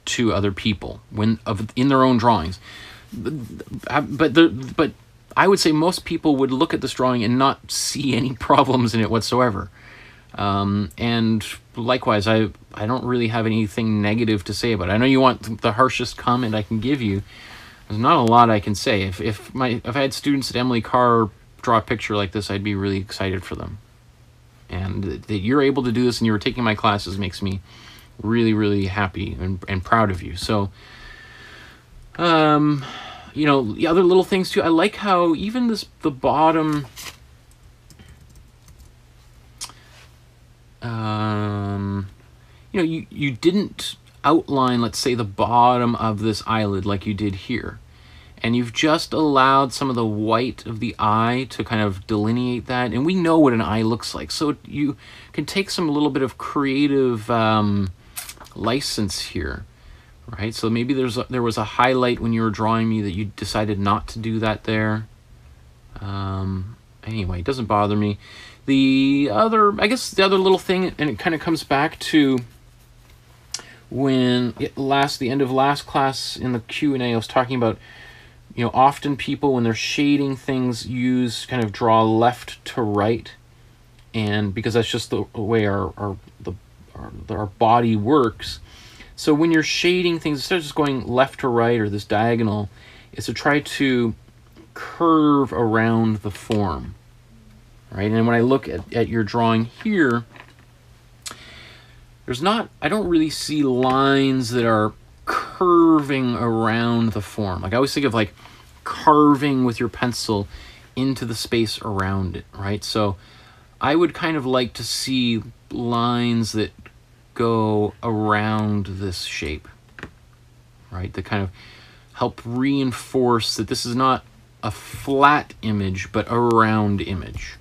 to other people when of in their own drawings but the, but I would say most people would look at this drawing and not see any problems in it whatsoever. Um, and likewise, I I don't really have anything negative to say about it. I know you want the harshest comment I can give you. There's not a lot I can say. If if my if I had students at Emily Carr draw a picture like this, I'd be really excited for them. And that you're able to do this and you were taking my classes makes me really really happy and, and proud of you. So um, you know, the other little things too. I like how even this the bottom. Um, you know, you you didn't outline, let's say, the bottom of this eyelid like you did here. And you've just allowed some of the white of the eye to kind of delineate that. And we know what an eye looks like. So you can take some little bit of creative um, license here right? So maybe there's a, there was a highlight when you were drawing me that you decided not to do that there. Um, anyway, it doesn't bother me. The other, I guess the other little thing, and it kind of comes back to when it last, the end of last class in the Q&A, I was talking about, you know, often people when they're shading things use kind of draw left to right. And because that's just the way our, our, the, our, our body works, so when you're shading things, instead of just going left to right or this diagonal, is to try to curve around the form. Right? And when I look at, at your drawing here, there's not, I don't really see lines that are curving around the form. Like I always think of like carving with your pencil into the space around it, right? So I would kind of like to see lines that go around this shape, right? To kind of help reinforce that this is not a flat image, but a round image.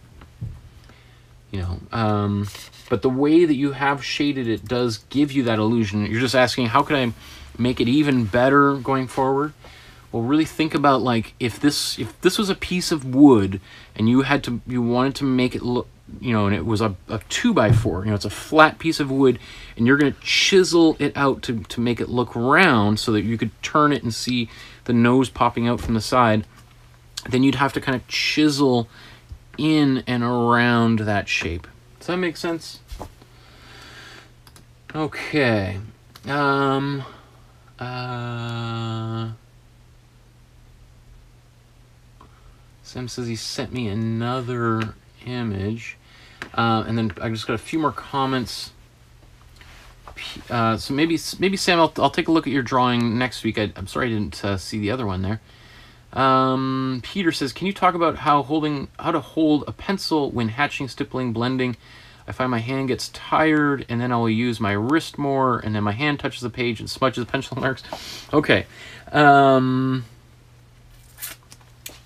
You know, um, but the way that you have shaded it does give you that illusion. You're just asking, how can I make it even better going forward? Well, really think about like if this if this was a piece of wood and you had to you wanted to make it look you know, and it was a, a two by four, you know, it's a flat piece of wood and you're going to chisel it out to, to make it look round so that you could turn it and see the nose popping out from the side. Then you'd have to kind of chisel in and around that shape. Does that make sense? Okay. Um, uh, Sam says he sent me another image. Uh, and then I just got a few more comments. Uh, so maybe, maybe Sam, I'll, I'll take a look at your drawing next week. I, am sorry I didn't uh, see the other one there. Um, Peter says, can you talk about how holding how to hold a pencil when hatching, stippling, blending? I find my hand gets tired, and then I'll use my wrist more, and then my hand touches the page and smudges the pencil marks. Okay. Um,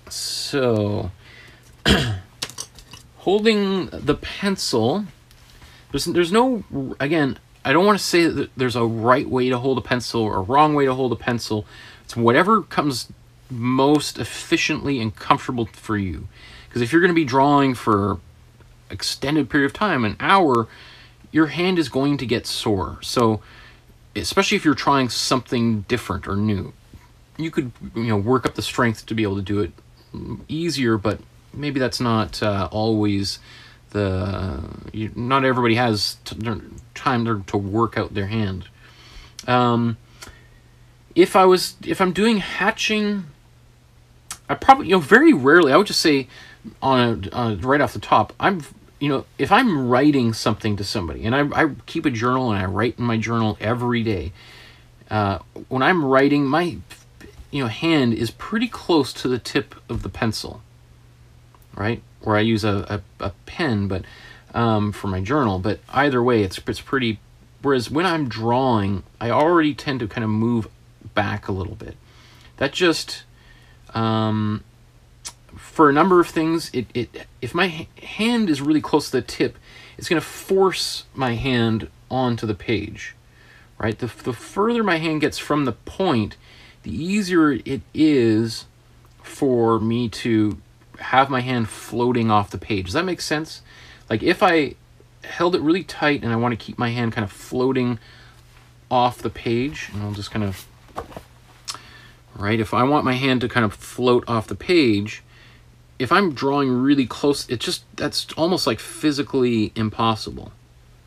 so. holding the pencil, there's, there's no, again, I don't want to say that there's a right way to hold a pencil or a wrong way to hold a pencil. It's whatever comes most efficiently and comfortable for you. Because if you're going to be drawing for extended period of time, an hour, your hand is going to get sore. So, especially if you're trying something different or new, you could you know work up the strength to be able to do it mm, easier, but maybe that's not uh, always the you, not everybody has time to, to work out their hand. Um, if I was if I'm doing hatching, I probably you know very rarely I would just say on a, uh, right off the top I'm you know if I'm writing something to somebody and I, I keep a journal and I write in my journal every day. Uh, when I'm writing, my you know hand is pretty close to the tip of the pencil right? Where I use a, a, a pen, but um, for my journal. But either way, it's it's pretty Whereas when I'm drawing, I already tend to kind of move back a little bit. That just, um, for a number of things, it, it if my hand is really close to the tip, it's going to force my hand onto the page, right? The, the further my hand gets from the point, the easier it is for me to have my hand floating off the page. Does that make sense? Like if I held it really tight and I want to keep my hand kind of floating off the page, and I'll just kind of, right, if I want my hand to kind of float off the page, if I'm drawing really close, it just, that's almost like physically impossible,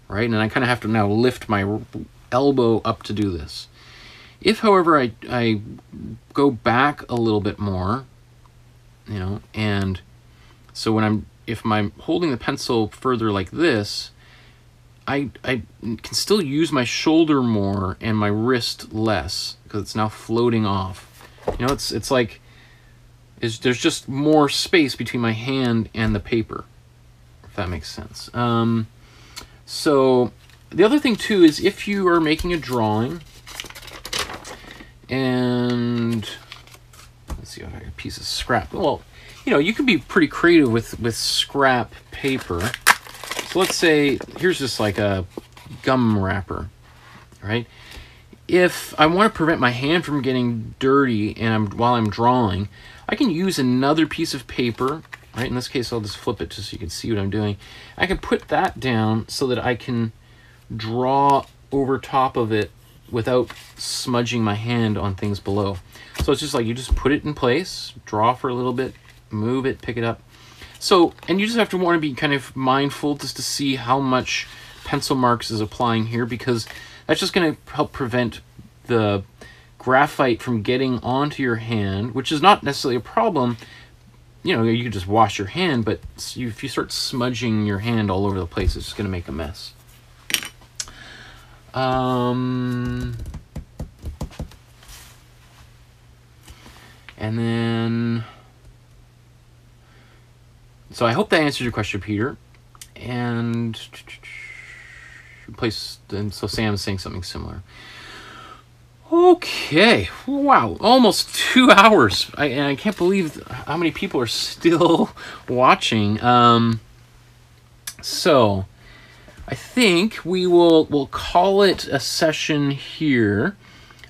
right? And I kind of have to now lift my elbow up to do this. If, however, I, I go back a little bit more, you know, and so when I'm, if I'm holding the pencil further like this, I, I can still use my shoulder more and my wrist less because it's now floating off. You know, it's, it's like, is there's just more space between my hand and the paper, if that makes sense. Um, so the other thing too is if you are making a drawing and see if I got a piece of scrap. Well, you know, you can be pretty creative with, with scrap paper. So let's say, here's just like a gum wrapper, right? If I want to prevent my hand from getting dirty and I'm, while I'm drawing, I can use another piece of paper, right? In this case, I'll just flip it just so you can see what I'm doing. I can put that down so that I can draw over top of it without smudging my hand on things below. So it's just like you just put it in place, draw for a little bit, move it, pick it up. So, and you just have to want to be kind of mindful just to see how much pencil marks is applying here because that's just going to help prevent the graphite from getting onto your hand, which is not necessarily a problem. You know, you can just wash your hand, but if you start smudging your hand all over the place, it's just going to make a mess. Um, and then, so I hope that answers your question, Peter. And place, and so Sam is saying something similar. Okay, wow, almost two hours. I, and I can't believe how many people are still watching. Um, so, I think we will we'll call it a session here.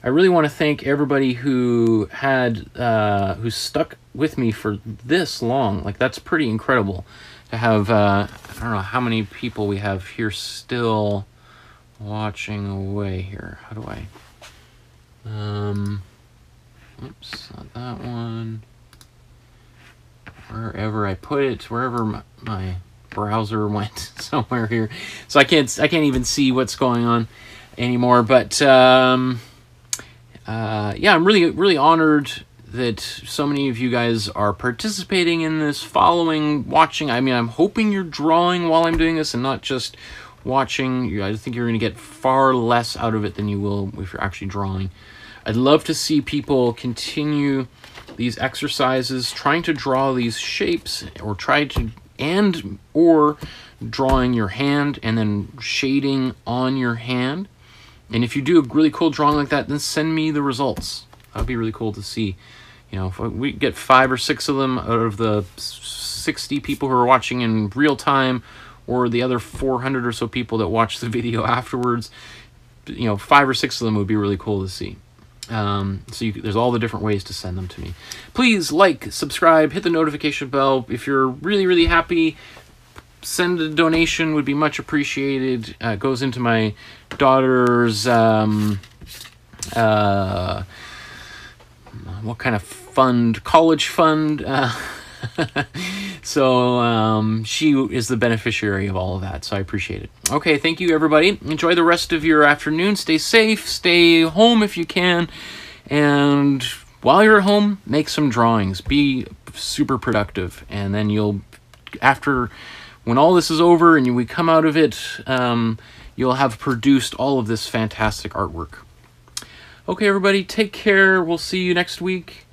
I really want to thank everybody who had uh, who stuck with me for this long. Like that's pretty incredible to have. Uh, I don't know how many people we have here still watching away here. How do I? Um. Oops, not that one. Wherever I put it, wherever my, my browser went somewhere here, so I can't I can't even see what's going on anymore. But um, uh, yeah, I'm really really honored that so many of you guys are participating in this, following, watching. I mean, I'm hoping you're drawing while I'm doing this and not just watching. I think you're going to get far less out of it than you will if you're actually drawing. I'd love to see people continue these exercises, trying to draw these shapes or try to and or drawing your hand and then shading on your hand. And if you do a really cool drawing like that, then send me the results. That would be really cool to see. You know, if we get five or six of them out of the 60 people who are watching in real time, or the other 400 or so people that watch the video afterwards, you know, five or six of them would be really cool to see. Um, so you, there's all the different ways to send them to me. Please like, subscribe, hit the notification bell. If you're really, really happy, send a donation would be much appreciated. Uh, goes into my daughter's, um, uh, what kind of fund? College fund. Uh, so um, she is the beneficiary of all of that. So I appreciate it. Okay, thank you, everybody. Enjoy the rest of your afternoon. Stay safe. Stay home if you can. And while you're at home, make some drawings. Be super productive. And then you'll, after, when all this is over and we come out of it, um, you'll have produced all of this fantastic artwork. Okay, everybody, take care. We'll see you next week.